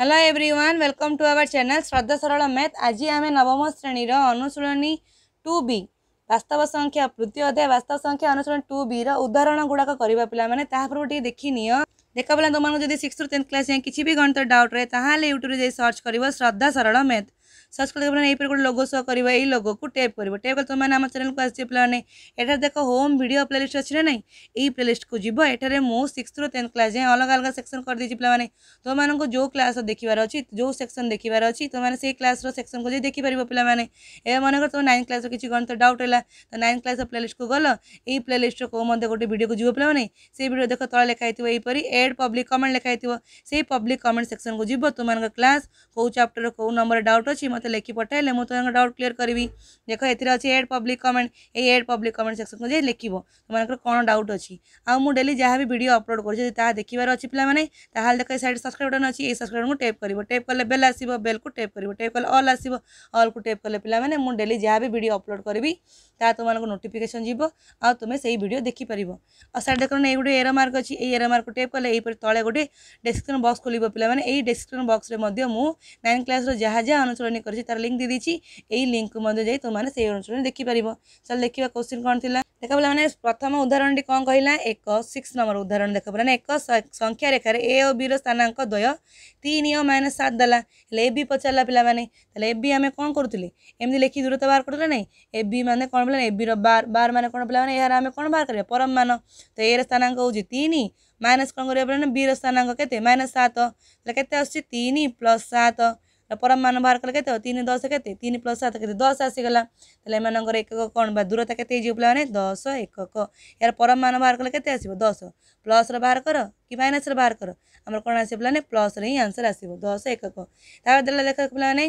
hello everyone welcome to our channel Shraddha Saral math आज आम नवम श्रेणीर अनुशूलनी टू बी वास्तव संख्या तृतीय अध्याय वास्तव संख्या अनुशूलन टू बी उदाहरण गुड़ाक करवा पे पूर्व टी देखनी देख पे तुमको जब सिक्स टू टेन्थ क्लास जाए किसी भी गणित डाउट रहे यूट्यूब सर्च कर श्रद्धा सरल मैथ सब्सक्राइब करें यहीपर गोटे लगो सो कर ये लगो को टेप कर टेप कर तुम्हें आम चैनल को आसो पे यार देख होम भिड प्ले लिस्ट अच्छे ना यही प्ले लिस्ट को जीव एटे मो सिक्स रू टेन्थ क्लास जाए अलग अलग सेक्शन कर दीजिए पे तुमको जो क्लास देखार अच्छी जो सेक्शन देखार अच्छी तुमने से क्लास सेक्शन को देखिपार पे मन कर तुम नाइन क्लास किसी गणित डाउट है तो नाइन क्लास प्ले लिस्ट को गल ये प्ले लिस्ट को मैं गोटे भिडियो को जीव पे से भिडियो देख तले लिखाई यही एड पब्लिक कमेंट लिखाई थोड़ा से पब्लिक कमेंट सेक्शन को जीव तुम्हारा क्लास कौ चप्टर कौ नंबर डाउट अच्छी मत पठाइले मुझे डाउट क्लीयर करी देख ए एड पब्लिक कमेंट ये एड पब्लिक कमेंट सेक्शन को लिख तुम्हारे कौन डाउट अच्छी आली जहाँ भी भिडियो अपलोड कर देखार अच्छे पाने देख सैड सब्सक्राइब बटन अच्छी सब्सक्राइब को टेप कर टेप कले बेल आस बेल को टेप कर टेप कले अल आस अल को टेप कले पाने डेली जहाँ भी भिडियो अपलोड करी तुमको नोटिकेसन जी आ तुम्हें से ही भिडियो देखिपर आ सैड देखो रहा गोटे एर मार्क अच्छे एर मार्क टेप कले तले गोटे डेस्क्रिप्स बक्स खोल पाने डेस्क्रिप्स बक्स में नाइन क्लास जहाँ जहाँ अनुसरणी করেছি তার লিঙ্ক দিয়ে দিয়েছি এই লিঙ্কକୁ ମଧ୍ୟ ଯାଇ ତୁମମାନେ ସେଇ ଅନୁସରଣ ଦେଖିପାରିବ ଚାଲ ଦେଖିବା କୋଶ୍ଚିନ୍ କ'ଣ ଥିଲା ଦେଖାଗଲା ମାନେ ପ୍ରଥମ ଉଦାହରଣଟି କ'ଣ କହିଲା ଏକ ସିକ୍ସ ନମ୍ବର ଉଦାହରଣ ଦେଖାଗଲା ମାନେ ଏକ ସଂଖ୍ୟା ରେଖାରେ ଏ ଓ ବିର ସ୍ଥାନାଙ୍କ ଦ୍ୱୟ ତିନି ଓ ମାଇନସ୍ ସାତ ଦେଲା ହେଲେ ଏ ବି ପଚାରିଲା ପିଲାମାନେ ତାହେଲେ ଏ ବି ଆମେ କ'ଣ କରୁଥିଲେ ଏମିତି ଲେଖି ଦୂରତା ବାହାର କରୁଥିଲେ ନାହିଁ ଏ ବି ମାନେ କ'ଣ ପିଲା ଏ ବିର ବାର ବାର ମାନେ କ'ଣ ପିଲାମାନେ ଏହାର ଆମେ କ'ଣ ବାହାର କରିବା ପରମ ମାନ ତ ଏର ସ୍ଥାନାଙ୍କ ହେଉଛି ତିନି ମାଇନସ୍ କ'ଣ କରିବା ପିଲାମାନେ ବିର ସ୍ଥାନାଙ୍କ କେତେ ମାଇନସ୍ ସାତ ତାହେଲେ କେତେ ଆସୁଛି ତିନି ପ୍ଲସ୍ ସାତ পরম মান বাহার কলে কেতে তিন দশ কেতে তিন প্লস সাত কেতে দশ আসিগলা তাহলে এমনকর একক কোণ বা দূরতা কেতে হয়ে যাব পিলামানে দশ একক এর পরম মান বাহার কলে কেতে আসব দশ প্লসর বাহার কর কি মাইনাসর বাহার কর আমার কোণ আসবে পিলামানে প্লসর হি আনসর আসব দশ একক তাহলে দেলে লেখ পিলামানে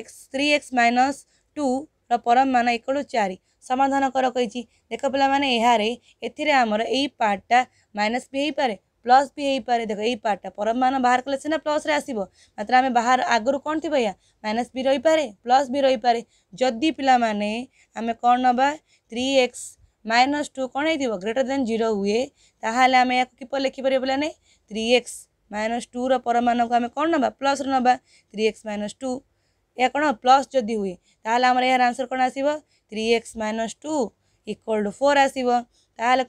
X three X minus two ର ପରମ ମାନ ଏକରୁ ଚାରି ସମାଧାନ କର କହିଛି ଦେଖ ପିଲାମାନେ ଏହାରେ ଏଥିରେ ଆମର ଏଇ ପାର୍ଟଟା ମାଇନସ୍ ବି ହେଇପାରେ प्लस भी हो पाए देख यही पार्टा परम मान बाहर कले सीना प्लस आसो मात्र आम बाहर आगुरी कौन थी या माइनस भी रही पाए प्लस भी रही पाए जदि पे आम कौन नवा थ्री एक्स माइनस टू कौन हो ग्रेटर देन जीरो हुए आम या किप लिखिपर नहीं थ्री एक्स माइनस टूर पर मान को आम कौन नवा प्लस नवा थ्री एक्स माइनस टू या कौन प्लस जदि हुए आमर यार आंसर कौन आस X minus two equal to four आसवे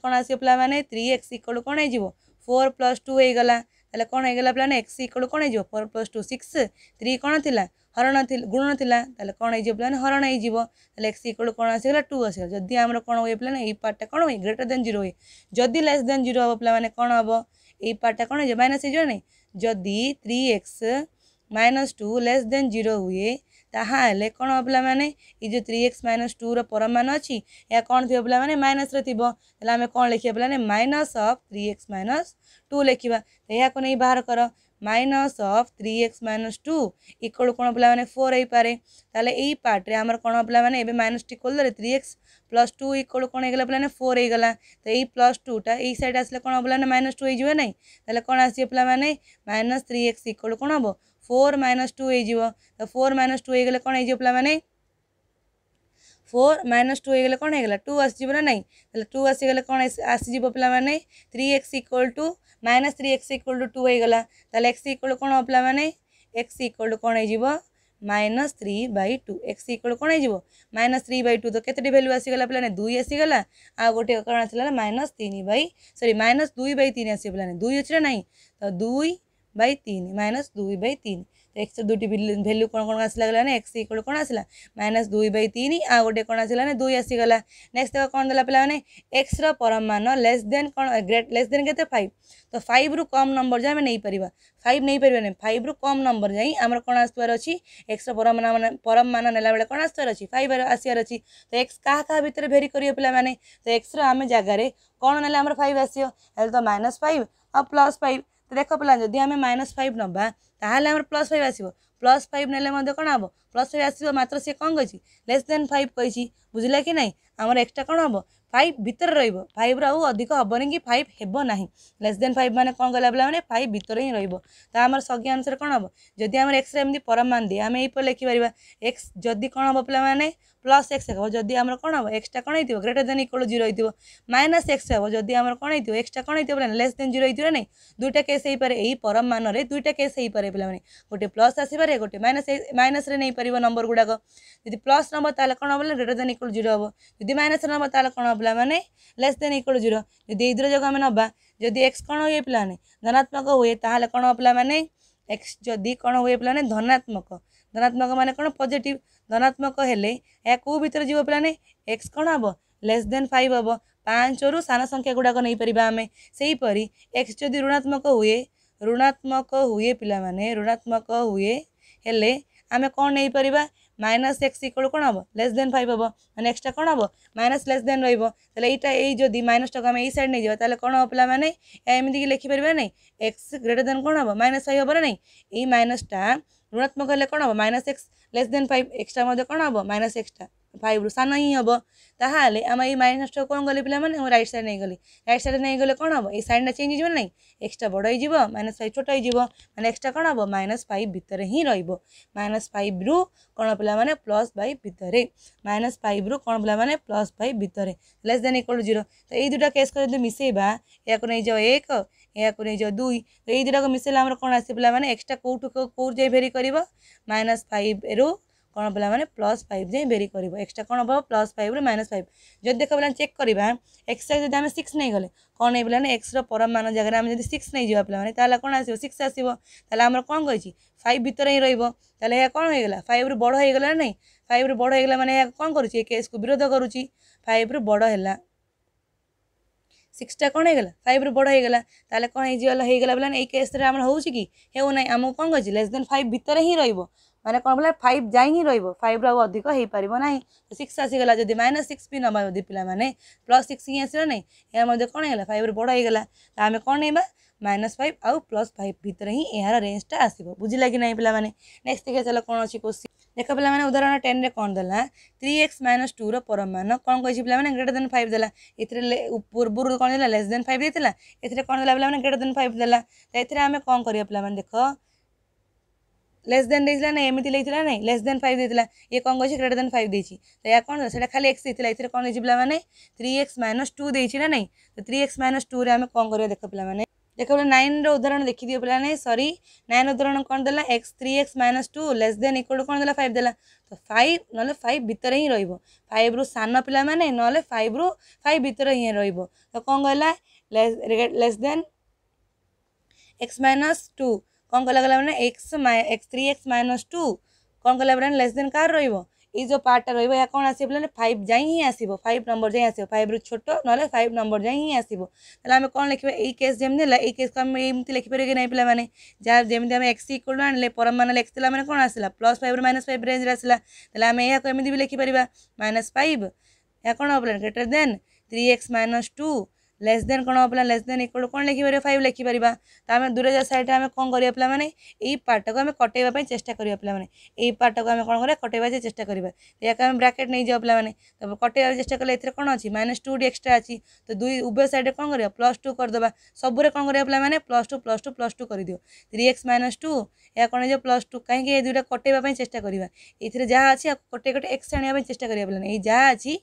कौन आस पाला थ्री एक्स इक्वल टू कौन हो ফোর প্লস টু হয়েগলা তাহলে কোণ হয়েগলা পিলানে এক্স ইকুয়াল কোণ হয়ে four plus two six three কোণ লা হরণ গুণ লা তাহলে কোণ হয়ে পিলানে হরণ হয়ে তাহলে এক্স ইকুয়াল কোণ আসিগলা টু আসিগলা যদি আমার কোণ হয়ে পিলানে এই পার্টটা কোণ হয়ে গ্রেটর দেন জিরো হয়ে যদি লেস দেন জিরো হব পিলানে কোণ হব এই পার্টটা কোণ হয়ে মাইনাস হয়ে যাবে যদি three X minus two less than zero হুয়ে ତାହାହେଲେ କ'ଣ ହେବ ପିଲାମାନେ ଏଇ ଯେଉଁ ଥ୍ରୀ ଏକ୍ସ ମାଇନସ୍ ଟୁର ପରମାନ ଅଛି ଏହା କ'ଣ ଥିବ ପିଲାମାନେ ମାଇନସ୍ରେ ଥିବ ତାହେଲେ ଆମେ କ'ଣ ଲେଖିବା ପିଲାମାନେ minus of three x minus two ଲେଖିବା ଏହାକୁ ନେଇ ବାହାର କର minus of three x minus two equal କ'ଣ ପିଲାମାନେ ଫୋର୍ ହେଇପାରେ ତାହେଲେ ଏଇ ପାର୍ଟରେ ଆମର କ'ଣ ପିଲାମାନେ ଏବେ ମାଇନସ୍ ଟି କଲରେ three x plus two equal କ'ଣ ହେଇଗଲା ପିଲାମାନେ ଫୋର୍ ହେଇଗଲା ତ ଏଇ ପ୍ଲସ୍ ଟୁଟା ଏଇ ସାଇଡ଼୍ ଆସିଲେ କ'ଣ ପିଲାମାନେ ମାଇନସ୍ ଟୁ ହେଇଯିବ ନାହିଁ ତାହେଲେ କ'ଣ ଆସିବ ପିଲାମାନେ ମାଇନସ୍ ଥ୍ରୀ ଏକ୍ସ ଇକ୍ୱାଲ୍ କ'ଣ ହେବ फोर माइनस टू हो तो फोर माइनस टू हो कौन हो पा मैंने फोर माइनस टू हो कौन हो टू आसना नहीं टू आसीगले कौन आसीज पा मैंने three x equal to minus three x equal to two होगा तेल एक्स इक्वल कौन हो पा मैंने एक्स इक्वल टू कौन हो minus three by two x equal कौन हो माइनस थ्री बै टू तो कत भैल्यू आसगला पाने दुई आसीगला आ गोटे कौन आसाला माइनस तीन बै सरी माइनस दुई बै तीन आस पाने दुई अच्छे ना तो दुई বাই তিন মাইনাস দুই বাই তিন এক্সর দুটি ভ্যালু কোণ কোণ আসলা গলা না এক্স ইকুয়াল কোণ আসলা মাইনাস দুই বাই তিন আ গোটে কোণ আসলা না দুই আসিগলা নেক্সট দেখ কোণ দেলা পিলা মানে এক্সর পরম মান লেস দেন কোণ গ্রেট লেস দেন কেতে ফাইভ তো ফাইভ রু কম নম্বর যাই আমি নেইপারিবা ফাইভ নেইপারিবা না ফাইভ রু কম নম্বর যাই আমার কোণ আসবার অছি এক্সর পরম মান পরম মান নেলা বেলা কোণ আসবার অছি ফাইভ আসিবার অছি তো এক্স কাহা কাহা ভিতরে ভেরি করিবে পিলা মানে তো এক্সর আমি জায়গায় কোণ নেলে আমার ফাইভ আসিও হলে তো মাইনাস ফাইভ আর প্লস ফাইভ তো দেখ পিলা যদি আমি মাইনস ফাইভ নেবা তাহলে আমার প্লস ফাইভ আসব প্লস ফাইভ নেলে কোণ হব প্লস ফাইভ আসব মাত্র সে কম কী লেস দেন ফাইভ কী বুঝলা কি না আমার এক্সট্রা কোণ হব ফাইভ ভিতরে রহব ফাইভর আউ অধিক হবনি কি ফাইভ হব না লেস দেন ফাইভ মানে কম কলা বেলা মানে ফাইভ ভিতরে হি রহব তা আমার সজ্ঞা অনুসারে কোণ হব যদি আমার এক্সরে এমনি পরমান দিয়ে আমি এইপর লিখিপার এক্স যদি কোণ হব পিলা মানে ପ୍ଲସ୍ ଏକ୍ସ ହେବ ଯଦି ଆମର କ'ଣ ହେବ ଏକ୍ସଟା କ'ଣ ହେଇଥିବ ଗ୍ରେଟର୍ ଦେନ୍ ଇକ୍ୱାଲ୍ ଜିରୋ ହେଇଥିବ ମାଇନସ୍ ଏକ୍ସ ହେବ ଯଦି ଆମର କ'ଣ ହେଇଥିବ ଏକ୍ସଟା କ'ଣ ହେଇଥିବ ପିଲାମାନେ ଲେସ୍ ଦେନ୍ ଜିରୋ ହେଇଥିବ ନା ନାହିଁ ଦୁଇଟା କେସ୍ ହେଇପାରେ ଏହି ପରମ ମାନରେ ଦୁଇଟା କେସ୍ ହେଇପାରେ ପିଲାମାନେ ଗୋଟେ ପ୍ଲସ୍ ଆସିପାରେ ଗୋଟେ ମାଇନସ୍ ମାଇନସ୍ରେ ନେଇପାରିବ ନମ୍ବର ଗୁଡ଼ାକ ଯଦି ପ୍ଲସ୍ ନମ୍ବର ତାହେଲେ କ'ଣ ହେବ ଗ୍ରେଟର୍ ଦେନ୍ ଇକ୍ୱାଲ୍ ଜିରୋ ହେବ ଯଦି ମାଇନସ୍ରେ ନମ୍ବର ତାହେଲେ କ'ଣ ହେବ ପିଲାମାନେ ଲେସ୍ ଦେନ୍ ଇକ୍ୱାଲ୍ ଜିରୋ ଯଦି ଏଇ ଦୁଇଟା ଯାକ ଆମେ ନେବା ଯଦି ଏକ୍ସ କ'ଣ ହୁଏ ପିଲାମାନେ ଧନାତ୍ମକ ହୁଏ ତାହେଲେ କ'ଣ ହେବ ପିଲାମାନେ ଏକ୍ସ ଯଦି କ'ଣ ହୁଏ ପିଲାମାନେ ଧନାତ୍ମକ धनात्मक मान कौन पजिट धनात्मक है या भितर जीव पे एक्स कौन हम लेस देन फाइव हम पाँच रु सान संख्या गुड़ाक नहीं पार आम से हीपरी एक्स जदि ऋणात्मक हुए ऋणात्मक हुए पाने ऋणात्मक हुए हेले आम कौन नहीं पार माइनस एक्स इक्वल कौन हम लेस देन फाइव हम मैंने एक्सट्रा कौन हम माइनस लेस देन रही है यहाँ ये जो माइनसटा को आम यही सैड नहीं जाए कौन हम पाला एमती लिखिपर ना एक्स ग्रेटर देन कौन हम माइनस फाइव हे ना यही माइनसटा ଋଣାତ୍ମକ ହେଲେ କ'ଣ ହେବ minus x less than five extra ମଧ୍ୟ କ'ଣ ହେବ ମାଇନସ୍ ଏକ୍ସଟ୍ରା ଫାଇଭ୍ରୁ ସାନ ହିଁ ହେବ ତାହେଲେ ଆମେ ଏଇ ମାଇନସ୍ଟାକୁ କ'ଣ କଲେ ପିଲାମାନେ ମୁଁ ରାଇଟ୍ ସାଇଡ଼୍ ନେଇଗଲି ରାଇଟ୍ ସାଇଡ଼୍ ନେଇଗଲେ କ'ଣ ହେବ ଏଇ ସାଇଡ଼୍ଟା ଚେଞ୍ଜ ହେଇଯିବ ନାହିଁ ଏକ୍ସଟ୍ରା ବଡ଼ ହେଇଯିବ ମାଇନସ୍ ଫାଇଭ୍ ଛୋଟ ହେଇଯିବ ମାନେ ଏକ୍ସଟ୍ରା କ'ଣ ହେବ ମାଇନସ୍ ଫାଇଭ୍ ଭିତରେ ହିଁ ରହିବ ମାଇନସ୍ ଫାଇଭ୍ରୁ କ'ଣ ପିଲାମାନେ ପ୍ଲସ୍ ଫାଇଭ୍ ଭିତରେ ମାଇନସ୍ ଫାଇଭ୍ରୁ କ'ଣ ପିଲାମାନେ ପ୍ଲସ୍ ଫାଇଭ୍ ଭିତରେ less than equal to zero ତ ଏଇ ଦୁଇଟା କେସ୍କୁ ଯଦି ମିଶାଇବା ଏହାକୁ ନେଇଯାଅ ଏକ ଏହାକୁ ନେଇଯିବ ଦୁଇ ତ ଏଇ ଦୁଇଟାକୁ ମିଶାଇଲେ ଆମର କ'ଣ ଆସିବ ପିଲାମାନେ ଏକ୍ସଟ୍ରା କେଉଁଠୁ କେଉଁଠୁ ଯାଇ ଭେରି କରିବ ମାଇନସ୍ ଫାଇଭରୁ କ'ଣ ପିଲାମାନେ ପ୍ଲସ୍ ଫାଇଭ୍ ଯାଇ ଭେରି କରିବ ଏକ୍ସଟ୍ରା କ'ଣ ହେବ ପ୍ଲସ୍ ଫାଇଭ୍ରୁ ମାଇନସ୍ ଫାଇଭ୍ ଯଦି ଦେଖ ପିଲାମାନେ ଚେକ୍ କରିବା ଏକ୍ସଟ୍ରା ଯଦି ଆମେ ସିକ୍ସ ନେଇଗଲେ କ'ଣ ହେଇ ପିଲାମାନେ ଏକ୍ସର ପରମ ଜାଗାରେ ଆମେ ଯଦି ସିକ୍ସ ନେଇଯିବା ପିଲାମାନେ ତାହେଲେ କ'ଣ ଆସିବ ସିକ୍ସ ଆସିବ ତାହେଲେ ଆମର କ'ଣ କହିଛି ଫାଇଭ୍ ଭିତରେ ହିଁ ରହିବ ତାହେଲେ ଏହା କ'ଣ ହେଇଗଲା ଫାଇଭ୍ରୁ ବଡ଼ ହେଇଗଲା ନାହିଁ ଫାଇଭ୍ରୁ ବଡ଼ ହେଇଗଲା ମାନେ ଏହା କ'ଣ କରୁଛି ଏ କେସ୍କୁ ବିରୋଧ କରୁଛି ଫାଇଭ୍ରୁ ବଡ଼ ହେଲା ସିକ୍ସଟା କ'ଣ ହେଇଗଲା ଫାଇଭ୍ରୁ ବଡ଼ ହେଇଗଲା ତାହେଲେ କ'ଣ ହେଇଯିବ ହେଇଗଲା ବୋଲେ ଏଇ କେସ୍ରେ ଆମର ହେଉଛି କି ହେଉନାହିଁ ଆମକୁ କ'ଣ କହିଛି ଲେସ୍ ଦେନ୍ ଫାଇଭ୍ ଭିତରେ ହିଁ ରହିବ ମାନେ କ'ଣ ବୋଲେ ଫାଇଭ୍ ଯାଇ ହିଁ ରହିବ ଫାଇଭ୍ରୁ ଆଉ ଅଧିକ ହେଇପାରିବ ନାହିଁ ସିକ୍ସ ଆସିଗଲା ଯଦି ମାଇନସ୍ ସିକ୍ସ ବି ନେବା ଯଦି ପିଲାମାନେ ପ୍ଲସ୍ ସିକ୍ସ ହିଁ ଆସିଲା ନାହିଁ ଏହା ମଧ୍ୟ କ'ଣ ହେଇଗଲା ଫାଇଭ୍ରୁ ବଡ଼ ହେଇଗଲା ତ ଆମେ କ'ଣ ନେବା माइनस फाइव आउ प्लस फाइव भितर ही यार रेजटा आसो बुझला कि ना पे नेक्स्ट देखिए चल कौन अच्छी क्वेश्चन देख पे उदाहरण टेन रे कौन देना थ्री एक्स माइनस टू रान कौन कही पे ग्रेटर देन फाइव देला ए पूर्व कौन देला लेस देन फाइव देता है कौन देला पे ग्रेटर देन फाइव देला तो ये आम कौन कर पे देख लेस देन देना ना एमती लेना ना लेस देन फाइव देता ये कौन कहे ग्रेटर देन फाइव देती तो यह कौन से खाली एक्स देता है कौन दे पे थ्री एक्स माइनस टू देना ना तो थ्री एक्स माइनस टू में आम कौन कर देख पे देख बोले नाइन रदाहरण देखीदी पे सरी नाइन उदाहरण कौन देला x three x minus two less than equal to कौन देला फाइव देला तो फाइव ना फाइव भितर हिं रो फाइव रु सान पिला मैंने ना फाइव रु फाइव भितर हिं रो तो कौन कहला less than x minus two कौन कहला गला मैंने x x three x minus two कौन कहला लेस देन कार रो এই ଯେଉଁ ପାର୍ଟଟା ରହିବ ଏହା କ'ଣ ଆସିବ ବୋଲେ ଫାଇଭ୍ ଯାଇ ହିଁ ଆସିବ ଫାଇଭ୍ ନମ୍ବର ଯାଇ ଆସିବ ଫାଇଭ୍ରୁ ଛୋଟ ନହେଲେ ଫାଇଭ୍ ନମ୍ବର ଯାଇ ହିଁ ଆସିବ ତାହେଲେ ଆମେ କ'ଣ ଲେଖିବା ଏଇ କେସ୍ ଯେମିତି ହେଲା ଏଇ କେସ୍କୁ ଆମେ ଏମିତି ଲେଖିପାରିବା କି ନାହିଁ ପିଲାମାନେ ଯାହା ଯେମିତି ଆମେ ଏକ୍ସ ଇକ୍ୱାଲ୍ ଆଣିଲେ ପରମ ମାନ ଏକ୍ସ ଥିଲା ମାନେ କ'ଣ ଆସିଲା ପ୍ଲସ୍ ଫାଇଭ୍ରୁ ମାଇନସ୍ ଫାଇଭ୍ ରେଞ୍ଜରେ ଆସିଲା ତାହେଲେ ଆମେ ଏହାକୁ ଏମିତି ବି ଲେଖିପାରିବା ମାଇନସ୍ ଫାଇଭ୍ ଏହା କ'ଣ ହେବ greater than three x minus two less than କ'ଣ ହେବ ପିଲା ଲେସ୍ ଦେନ୍ ଇକ୍ୱାଲ୍ କ'ଣ ଲେଖିପାରିବା ଫାଇଭ୍ ଲେଖିପାରିବା ତ ଆମେ ଦୂର ସାଇଡ଼୍ରେ ଆମେ କ'ଣ କରିବା ପିଲାମାନେ ଏଇ ପାର୍ଟକୁ ଆମେ କଟେଇବା ପାଇଁ ଚେଷ୍ଟା କରିବା ପିଲାମାନେ ଏଇ ପାର୍ଟକୁ ଆମେ କ'ଣ କରିବା କଟେଇବା ପାଇଁ ଚେଷ୍ଟା କରିବା ଏହାକୁ ଆମେ ବ୍ରାକେଟ୍ ନେଇଯିବା ପିଲାମାନେ ତ କଟେଇବା ଚେଷ୍ଟା କଲେ ଏଥିରେ କ'ଣ ଅଛି ମାଇନସ୍ ଟୁ ଏକ୍ସଟ୍ରା ଅଛି ତ ଦୁଇ ଉଭୟ ସାଇଡ଼୍ରେ କ'ଣ କରିବା ପ୍ଲସ୍ ଟୁ କରିଦେବା ସବୁରେ କ'ଣ କରିବା ପିଲାମାନେ plus two plus two plus two କରିଦିଅ ଥ୍ରୀ ଏକ୍ସ ମାଇନସ୍ ଟୁ ଏହା କ'ଣ ହେଇଯିବ ପ୍ଲସ୍ ଟୁ କାହିଁକି ଏ ଦୁଇଟା କଟେଇବା ପାଇଁ ଚେଷ୍ଟା କରିବା ଏଥିରେ ଯାହା ଅଛି କଟେଇ କଟେଇ ଏକ୍ସ ଆଣିବା ପାଇଁ ଚେଷ୍ଟା କରିବା ପିଲାମାନେ ଏଇ ଯାହା ଅଛି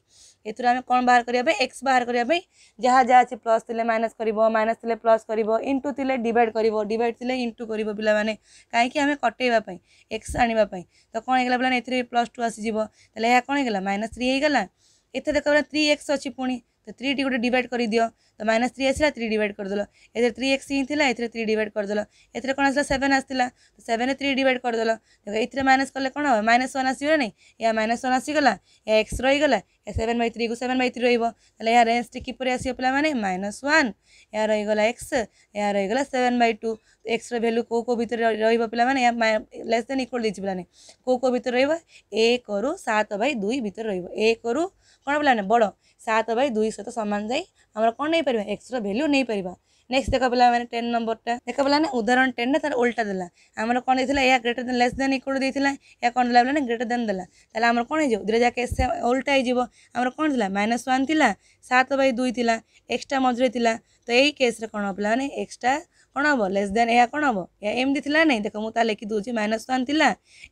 एथर आम कौन बाहर करने एक्स बाहर करने जहाँ जहाँ अच्छे प्लस थे माइनस कर माइनस थे प्लस कर इंटू थे डिवाइड कर डिवाइड थे इंटू कर पे कहीं आम कटेवाई एक्स आने तो कौन होगा पाने प्लस टू आसीजे कौन होगा माइनस थ्री होगा एथे देख पाला थ्री एक्स अच्छी पुणी तो थ्री टी गोटे डिवाइड कर दिव तो माइनस थ्री आसा थ्री डिवाइड करदल ए थ्री एक्स ही थी एथे थ्री डिवाइड करदल एथे कौन आसा सेवेन आसाला तो सेवेन थ्री डिड करदल देख ए माइनस कले कौन माइनस वन आसवे ना या माइनस वन आसगला या एक्स रहीगला सेवेन बै थ्री को सेवेन बै थ्री रोले यार एन्सटी किपर आस पे माइनस व्वान यहाँ रहीगला एक्स यहाँ रहीगला seven by two x value कौ कौ भितर रेस देन इक्वल दे पे कौ कौ भितर रक रु सात बै दुई भितर रक रु कौन पे बड़ सात बै दुई सहित सामान जाए आम कौन नहीं पार एक्स रैल्यू नहीं पार ನೆಕ್ಸ್ಟ್ ದೇಖಬಲ್ಲ ମାନେ ଟେନ୍ ନମ୍ବରଟା ଦେଖାଗଲା ନା ଉଦାହରଣ ଟେନ୍ଟା ତାର ଓଲଟା ଦେଲା ଆମର କ'ଣ ଦେଇଥିଲା ଏହା greater than less than equal ଦେଇଥିଲା ଏହା କ'ଣ ଦେଲା ବୋଲେ ଗ୍ରେଟର୍ ଦେନ୍ ଦେଲା ତାହେଲେ ଆମର କ'ଣ ହେଇଯିବ ଦୁଇଟା ଯାକ ଏସ୍ ଓଲଟା ହେଇଯିବ ଆମର କ'ଣ ଥିଲା ମାଇନସ୍ ୱାନ୍ ଥିଲା ସାତ ବାଇ ଦୁଇ ଥିଲା ଏକ୍ସଟ୍ରା ମଝିରେ ଥିଲା ତ ଏଇ କେସ୍ରେ କ'ଣ ହେବ ମାନେ ଏକ୍ସଟ୍ରା କ'ଣ ହେବ ଲେସ୍ ଦେନ୍ ଏହା କ'ଣ ହେବ ଏହା ଏମିତି ଥିଲା ନାହିଁ ଦେଖ ମୁଁ ତାହା ଲେଖି ଦେଉଛି ମାଇନସ୍ ୱାନ୍ ଥିଲା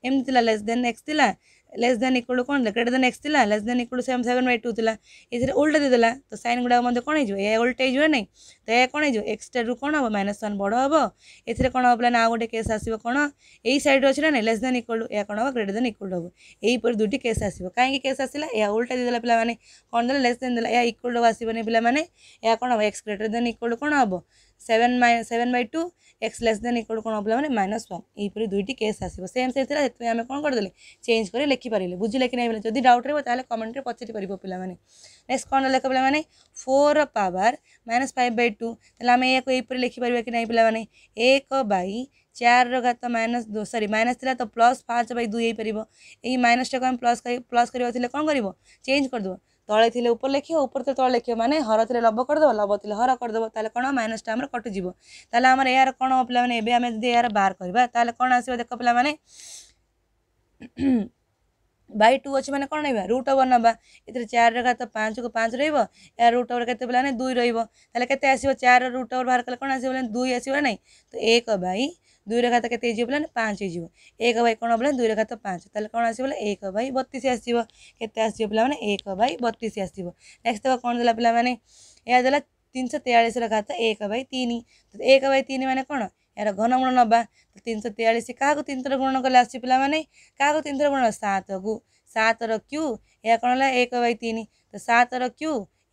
ଏମିତି ଥିଲା ଲେସ୍ ଦେନ୍ ଏକ୍ସ ଥିଲା लेस देन इक्वल टू कौन ग्रेटर देन एक्स थिला less than equal to seven seven by two थिला इसे उल्टा देदेला तो सैन गुड़ा मध्य कौन हो उल्टा हो ना तो यह कौन हो एक्सटा रु कौन हम माइनस वन बड़ हम ए कौन हम ना गोटे केस आसो कौन यही सैड्रे अच्छे ना लेस देन इक्वल टू या कौन हम ग्रेटर देन इक्वल हम यहीपर दुईट केस आसो केस आसला या उल्टा दे पे कौन दे लेस देन या इक्वल टू आसोनी पे कौन हम x greater than equal to कौन हम seven my seven by two x less than equal कौन हो माइनस वन यहीपर दुईट केस आसो सेम से आम कौन करदे चेंज कर लिखिपारे बुझे कि नहीं जब डाउट रोज तेल कमेंट में पचारि पार पाने नेक्स्ट कौन लिख पे मैंने four power minus five by two तेल आम यहपर लिखिपर कि नहीं पाने एक बै चार घात माइनस दो सरी माइनस थी तो प्लस पाँच बै दुई हो पार यही को प्लस प्लस करेंगे कर चेज करदेव ତଳେ ଥିଲେ ଉପରେ ଲେଖିବ ଉପରେ ଥିଲେ ତଳେ ଲେଖିବ ମାନେ ହର ଥିଲେ ଲବ କରିଦେବ ଲବ ଥିଲେ ହର କରିଦେବ ତାହେଲେ କ'ଣ ମାଇନସ୍ଟା ଆମର କଟିଯିବ ତାହେଲେ ଆମର ଏହାର କ'ଣ ପିଲାମାନେ ଏବେ ଆମେ ଯଦି ଏହାର ବାହାର କରିବା ତାହେଲେ କ'ଣ ଆସିବ ଦେଖ ପିଲାମାନେ ବାଇ ଟୁ ଅଛି ମାନେ କ'ଣ ରହିବା ରୁଟ୍ ଓଭର୍ ନେବା ଏଥିରେ ଚାରିର ଘାତ ପାଞ୍ଚକୁ ପାଞ୍ଚ ରହିବ ଏହା ରୁଟ୍ ଓଭର୍ କେତେ ପିଲାମାନେ ଦୁଇ ରହିବ ତାହେଲେ କେତେ ଆସିବ ଚାରିର ରୁଟ୍ ଓଭର୍ ବାହାର କଲେ କ'ଣ ଆସିବ ଦୁଇ ଆସିବ ନାହିଁ ତ ଏକ ବାଇ দুইর ঘাত কেতে হয়ে বলে পাঁচ হয়ে এক বাই কোণ বলে দুইর ঘাত পাঁচ তাহলে কোণ আসবে বলে এক বাই বতিশ আসব কেতে আসবে পিলা মানে এক বাই বতিশ আসব নেক্সট দেখ কোণ দেলা পিলা মানে ଏହା ଦେଲା ତିନିଶହ ତେୟାଳିଶର ଘାତ ଏକ ବାଇ ତିନି ଏକ ବାଇ ତିନି ମାନେ କ'ଣ ଏହାର ଘନଗୁଣ ନେବା ତିନିଶହ ତେୟାଳିଶ କାହାକୁ ତିନିଥର ଗୁଣନ କଲେ ଆସୁଛି ପିଲାମାନେ କାହାକୁ ତିନିଥର ଗୁଣ ସାତକୁ ସାତର କ୍ୟୁ ଏହା କ'ଣ ହେଲା ଏକ ବାଇ ତିନି ତ ସାତର କ୍ୟୁ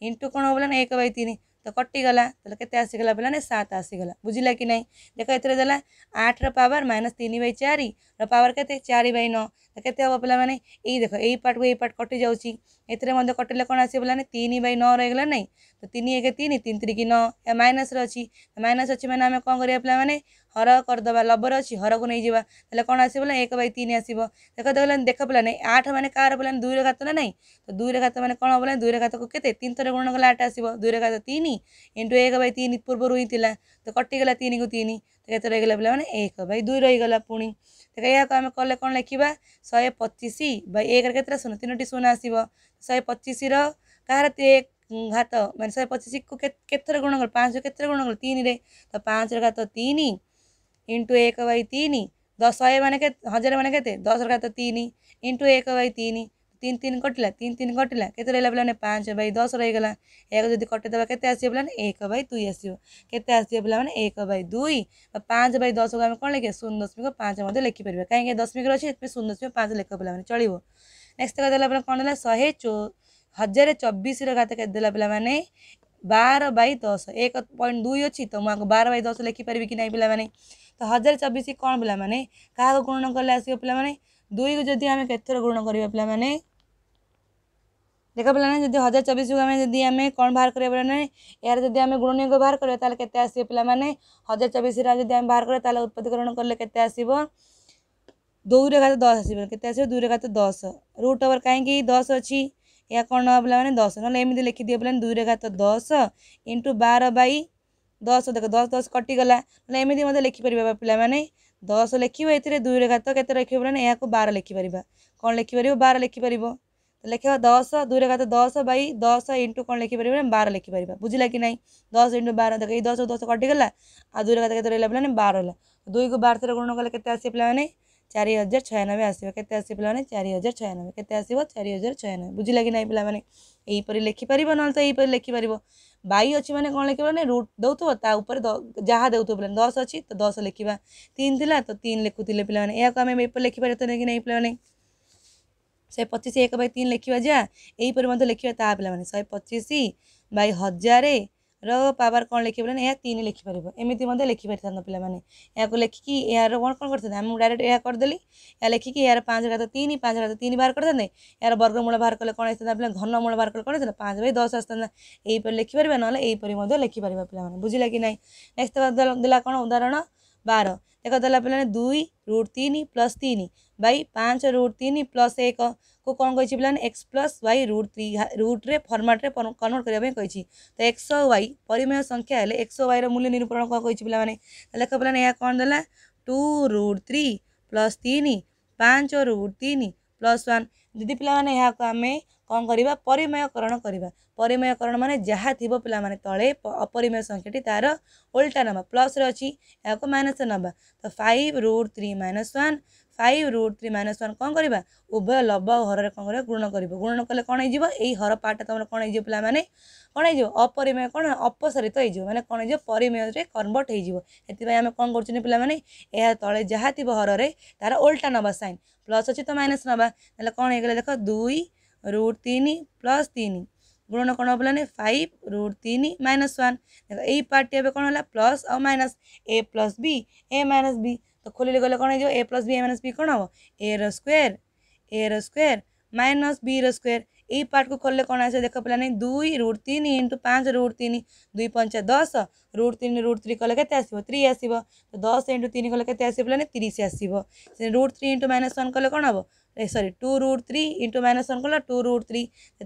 ଇଣ୍ଟୁ କ'ଣ ହେବ ନା ଏକ ବାଇ ତିନି तो कटिगला तो के आसीगला पे सात आसीगला बुझला कि ना देख एला आठ रवर माइनस तीन बै चार रवर के चार बै नौ तो के हम पे मैंने देख यही पार्ट को यही पार्ट कटि जाऊँगी ए कटिले कौन आस पाला तीन बै नौ रहीगला ना तो तीन एक तीन तीन त्रिकी नौ माइनस अच्छी तो माइनस अच्छे मैंने आम कौन करा पे হর କରିଦେବା ଲବର ଅଛି ହରକୁ ନେଇଯିବା ତାହେଲେ କ'ଣ ଆସିବ ନା ଏକ ବାଇ ତିନି ଆସିବ ଦେଖ ଦେଖିଲେ ଦେଖ ପିଲା ନାହିଁ ଆଠ ମାନେ କାହାର ପିଲା ଦୁଇର ଘାତ ନା ନାହିଁ ତ ଦୁଇର ଘାତ ମାନେ କ'ଣ ହେବ ନା ଦୁଇର ଘାତକୁ କେତେ ତିନି ଥର ଗୁଣ କଲେ ଆଠ ଆସିବ ଦୁଇର ଘାତ ତିନି ଇଣ୍ଟୁ ଏକ ବାଇ ତିନି ପୂର୍ବରୁ ହିଁ ଥିଲା ତ କଟିଗଲା ତିନିକୁ ତିନି ତ କେତେ ରହିଗଲା ପିଲାମାନେ ଏକ ବାଇ ଦୁଇ ରହିଗଲା ପୁଣି ଦେଖ ଏହାକୁ ଆମେ କଲେ କ'ଣ ଲେଖିବା ଶହେ ପଚିଶ ବାଇ ଏକରେ କେତେଟା ଶୂନ ତିନୋଟି ଶୂନ ଆସିବ ଶହେ ପଚିଶର କାହାର ଘାତ ମାନେ ଶହେ ପଚିଶକୁ କେତେଥର ଗୁଣ କଲେ ପାଞ୍ଚ କେତେଥର ଗୁଣ କଲେ ତିନିରେ ତ ପାଞ୍ଚର ଘାତ ତିନି इंटु एक बै तीन दस शहे मैंने के हजार मैंने के दस रखा तो तीन इंटू एक बै तीन तीन तीन कटिला तीन तीन कटिला केते पे पाँच बै दस रहीगला एक जो कटेद तो के आसो एक बै दुई आसो के एक बै दुई पाँच बै दस को आम कौन लिखे शून्य तो दशमिक पाँच मध्य लिखिपर कहीं दशमिक अच्छे शून्य दशमिक पाँच लिख पे चलो नेक्स्ट देखे कौन है शहे चौ हजार चबीस घात के पे बार बै दस एक पॉइंट दुई अच्छी तो मुझे बार बै दस लिखिपर कि नहीं पे तो हजार चबीश कौन पे मैंने क्या गुण कले आस पे मैंने दुई को जब आम कतर गुण कर पे मैंने देख पे हजार चबीश को आम कौन बाहर कर यार जब आम गुणनीय को बाहर करवा के आस पे मैंने हजार चबीश रहा बाहर करवा उत्पत्तिकरण कले के आसो दौरे घात दस आस आस दूर घात दस रुट ओवर कहीं दस अच्छी यह कौन ना पे दस ना एमती लिखिदी पे दुई घात दस इंटु बार बै দশ দেখ দশ দশ কটিগলা মানে এমনি মধ্যে লেখিপারা পিলামানে দশ লেখিব এতে দুইরে ঘাত কেতে লেখিব বলে এখন বার লেখিপার କ'ଣ ଲେଖିପାରିବ ବାର ଲେଖିପାରିବ ଲେଖିବା ଦଶ ଦୁଇରେ ଘାତ ଦଶ ବାଇ ଦଶ ଇଣ୍ଟୁ କ'ଣ ଲେଖିପାରିବ ନା ବାର ଲେଖିପାରିବା ବୁଝିଲା କି ନାହିଁ ଦଶ ଇଣ୍ଟୁ ବାର ଦେଖ ଏଇ ଦଶକୁ ଦଶ କଟିଗଲା ଆଉ ଦୁଇରେ ଘାତ କେତେ ରହିଲା ପିଲାମାନେ ବାର ହେଲା ଦୁଇକୁ ବାର ଥର ଗୁଣ କଲେ କେତେ ଆସିବ ପିଲାମାନେ चार हजार छयानबे आसो आस पाने चार हजार छयानबे के चार हजार छयानबे बुझला कि ना पेपर लिखिपर ना तो यहीपर लिखिपर बी अच्छी मैंने कौन लिखा मैंने रुट दौथ जहाँ दौथ पे दस अच्छी तो दस लिखा तीन थी तो तीन लिखुते पे यामें पेपर लिखिपर तो नहीं पे पाने शहे पचिश एक बै तीन लिखा जा यहीपर मत लिखा ता पे शहे पचिश बजार ର ପାୱାର କ'ଣ ଲେଖିପାରିଲେନି ଏହା ତିନି ଲେଖିପାରିବ ଏମିତି ମଧ୍ୟ ଲେଖିପାରିଥାନ୍ତ ପିଲାମାନେ ଏହାକୁ ଲେଖିକି ଏହାର କ'ଣ କ'ଣ କରିଥାନ୍ତେ ମୁଁ ଡାଇରେକ୍ଟ ଏହା କରିଦେଲି ଏହା ଲେଖିକି ଏହାର ପାଞ୍ଚ ଘାତ ତିନି ପାଞ୍ଚ ଘାତ ତିନି ବାହାର କରିଥାନ୍ତେ ଏହାର ବର୍ଗମୂଳ ବାହାର କଲେ କ'ଣ ଆସିଥାନ୍ତା ପିଲା ଘନମୂଳ ବାହାର କଲେ କ'ଣ ହେଇଥାନ୍ତା ପାଞ୍ଚ ବାଇ ଦଶ ଆସିଥାନ୍ତା ଏହିପରି ଲେଖିପାରିବା ନହେଲେ ଏହିପରି ମଧ୍ୟ ଲେଖିପାରିବା ପିଲାମାନେ ବୁଝିଲା କି ନାହିଁ ନେକ୍ସଟ ଦେଲା କ'ଣ ଉଦାହରଣ बार देख दे पे दुई रुट तीन प्लस तीन बै पाँच रुट तीन प्लस एक को कौन कही पे x plus y root three रुट्रे फर्माट्रे कनवर्ट करने कही तो एक्स वाई परिमेय संख्या है एक्स वाई रूल्य निरूपण कौन कही पे लेख पे यहाँ कौन दे टू रुट थ्री प्लस तीन पाँच रुट तीन प्लस वन दीदी पे आम कौन करवा परिमयकरण करवा পরিমেয়করণ মানে যা ଯାହା পিলা মানে তলে অপরিমেয় সংখ্যাটি তার ওল্টা নেওয়া প্লস রয়েছে ଏହାକୁ মাইনস নেওয়া তো five root three minus one five root three minus one কম করা উভয় লব আ হরের কম করা গুণন করব গুণন কলে কে যাব এই হর পাটা তোমার কে যাব পিলা মানে কে যাব অপরিমেয় কম অপসারিত হয়ে যাব মানে কে যাব পরিমেয়রে কনভর্ট হয়ে যাব এতে আমি কম করছি পিলা মানে এ তলে যা থাকবে হরের তার ওল্টা নেওয়া সাইন প্লস অছি মাইনস নেওয়া তাহলে কে গেলে দেখ দুই রুট তিন প্লস তিন ଗୁଣନ କ'ଣ ହେବ ନା ଫାଇଭ୍ ରୁଟ୍ ତିନି ମାଇନସ୍ ୱାନ୍ ଦେଖ ଏଇ ପାର୍ଟଟି ଏବେ କ'ଣ ହେଲା ପ୍ଲସ୍ ଆଉ minus a plus b a minus b ତ ଖୋଲିଲେ ଗଲେ କ'ଣ ହେଇଯିବ ଏ ପ୍ଲସ୍ ବି ଏ ମାଇନସ୍ ବି କ'ଣ ହେବ ଏର ସ୍କୋୟାର ଏର ସ୍କୋୟାର ମାଇନସ୍ ବିର ସ୍କୋୟାର ଏଇ ପାର୍ଟକୁ ଖୋଲିଲେ କ'ଣ ଆସିବ ଦେଖ ପିଲାନି ଦୁଇ ରୁଟ୍ ତିନି ଇଣ୍ଟୁ ପାଞ୍ଚ ରୁଟ୍ ତିନି ଦୁଇ ପଞ୍ଚା ଦଶ ରୁଟ୍ ତିନି ରୁଟ୍ ଥ୍ରୀ କଲେ କେତେ ଆସିବ ଥ୍ରୀ ଆସିବ ତ ଦଶ ଇଣ୍ଟୁ ତିନି କଲେ କେତେ ଆସିବ ପିଲାନି ତିରିଶ ଆସିବ ସେ root three into minus one କଲେ କ'ଣ ହେବ sorry two root three into minus ಅನ್ಕೊಳ್ಳ two root three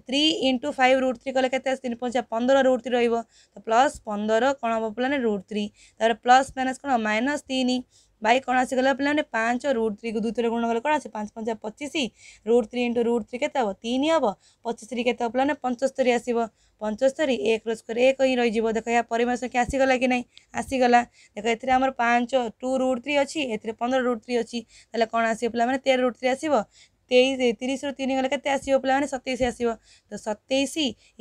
three into five root three କଲେ କେତେ ତିନି ପଞ୍ଚା ପନ୍ଦର ରୁଟ୍ ଥ୍ରୀ ରହିବ ତ ପ୍ଲସ୍ ପନ୍ଦର କ'ଣ ହେବ ପିଲାମାନେ ରୁଟ୍ ଥ୍ରୀ ତାପରେ ପ୍ଲସ୍ ମାଇନସ୍ କ'ଣ ମାଇନସ୍ ତିନି বাই କ'ଣ ଆସିଗଲା ପିଲାମାନେ ପାଞ୍ଚ ରୁଟ୍ ଥ୍ରୀକୁ ଦୁଇଥରେ ଗୁଣ କଲେ କ'ଣ ଆସେ ପାଞ୍ଚ ପଞ୍ଚା ପଚିଶ root three into root three କେତେ ହେବ ତିନି ହେବ ପଚିଶରେ କେତେ ହେବ ପିଲାମାନେ ପଞ୍ଚସ୍ତରୀ ଆସିବ ପଞ୍ଚସ୍ତରୀ ଏକର ସ୍କୋର ଏକ ହିଁ ରହିଯିବ ଦେଖ ଏହା ପରିମାଣ ସଂଖ୍ୟା ଆସିଗଲା କି ନାହିଁ ଆସିଗଲା ଦେଖ ଏଥିରେ ଆମର ପାଞ୍ଚ ଟୁ ରୁଟ୍ ଥ୍ରୀ ଅଛି ଏଥିରେ ପନ୍ଦର ରୁଟ୍ ଥ୍ରୀ ଅଛି ତାହେଲେ କ'ଣ ଆସିବ ପିଲାମାନେ ତେର ରୁଟ୍ ଥ୍ରୀ ଆସିବ ତେଇଶ ତିରିଶରୁ ତିନି ଗଲେ କେତେ ଆସିବ ପିଲାମାନେ ସତେଇଶ ଆସିବ ତ ସତେଇଶ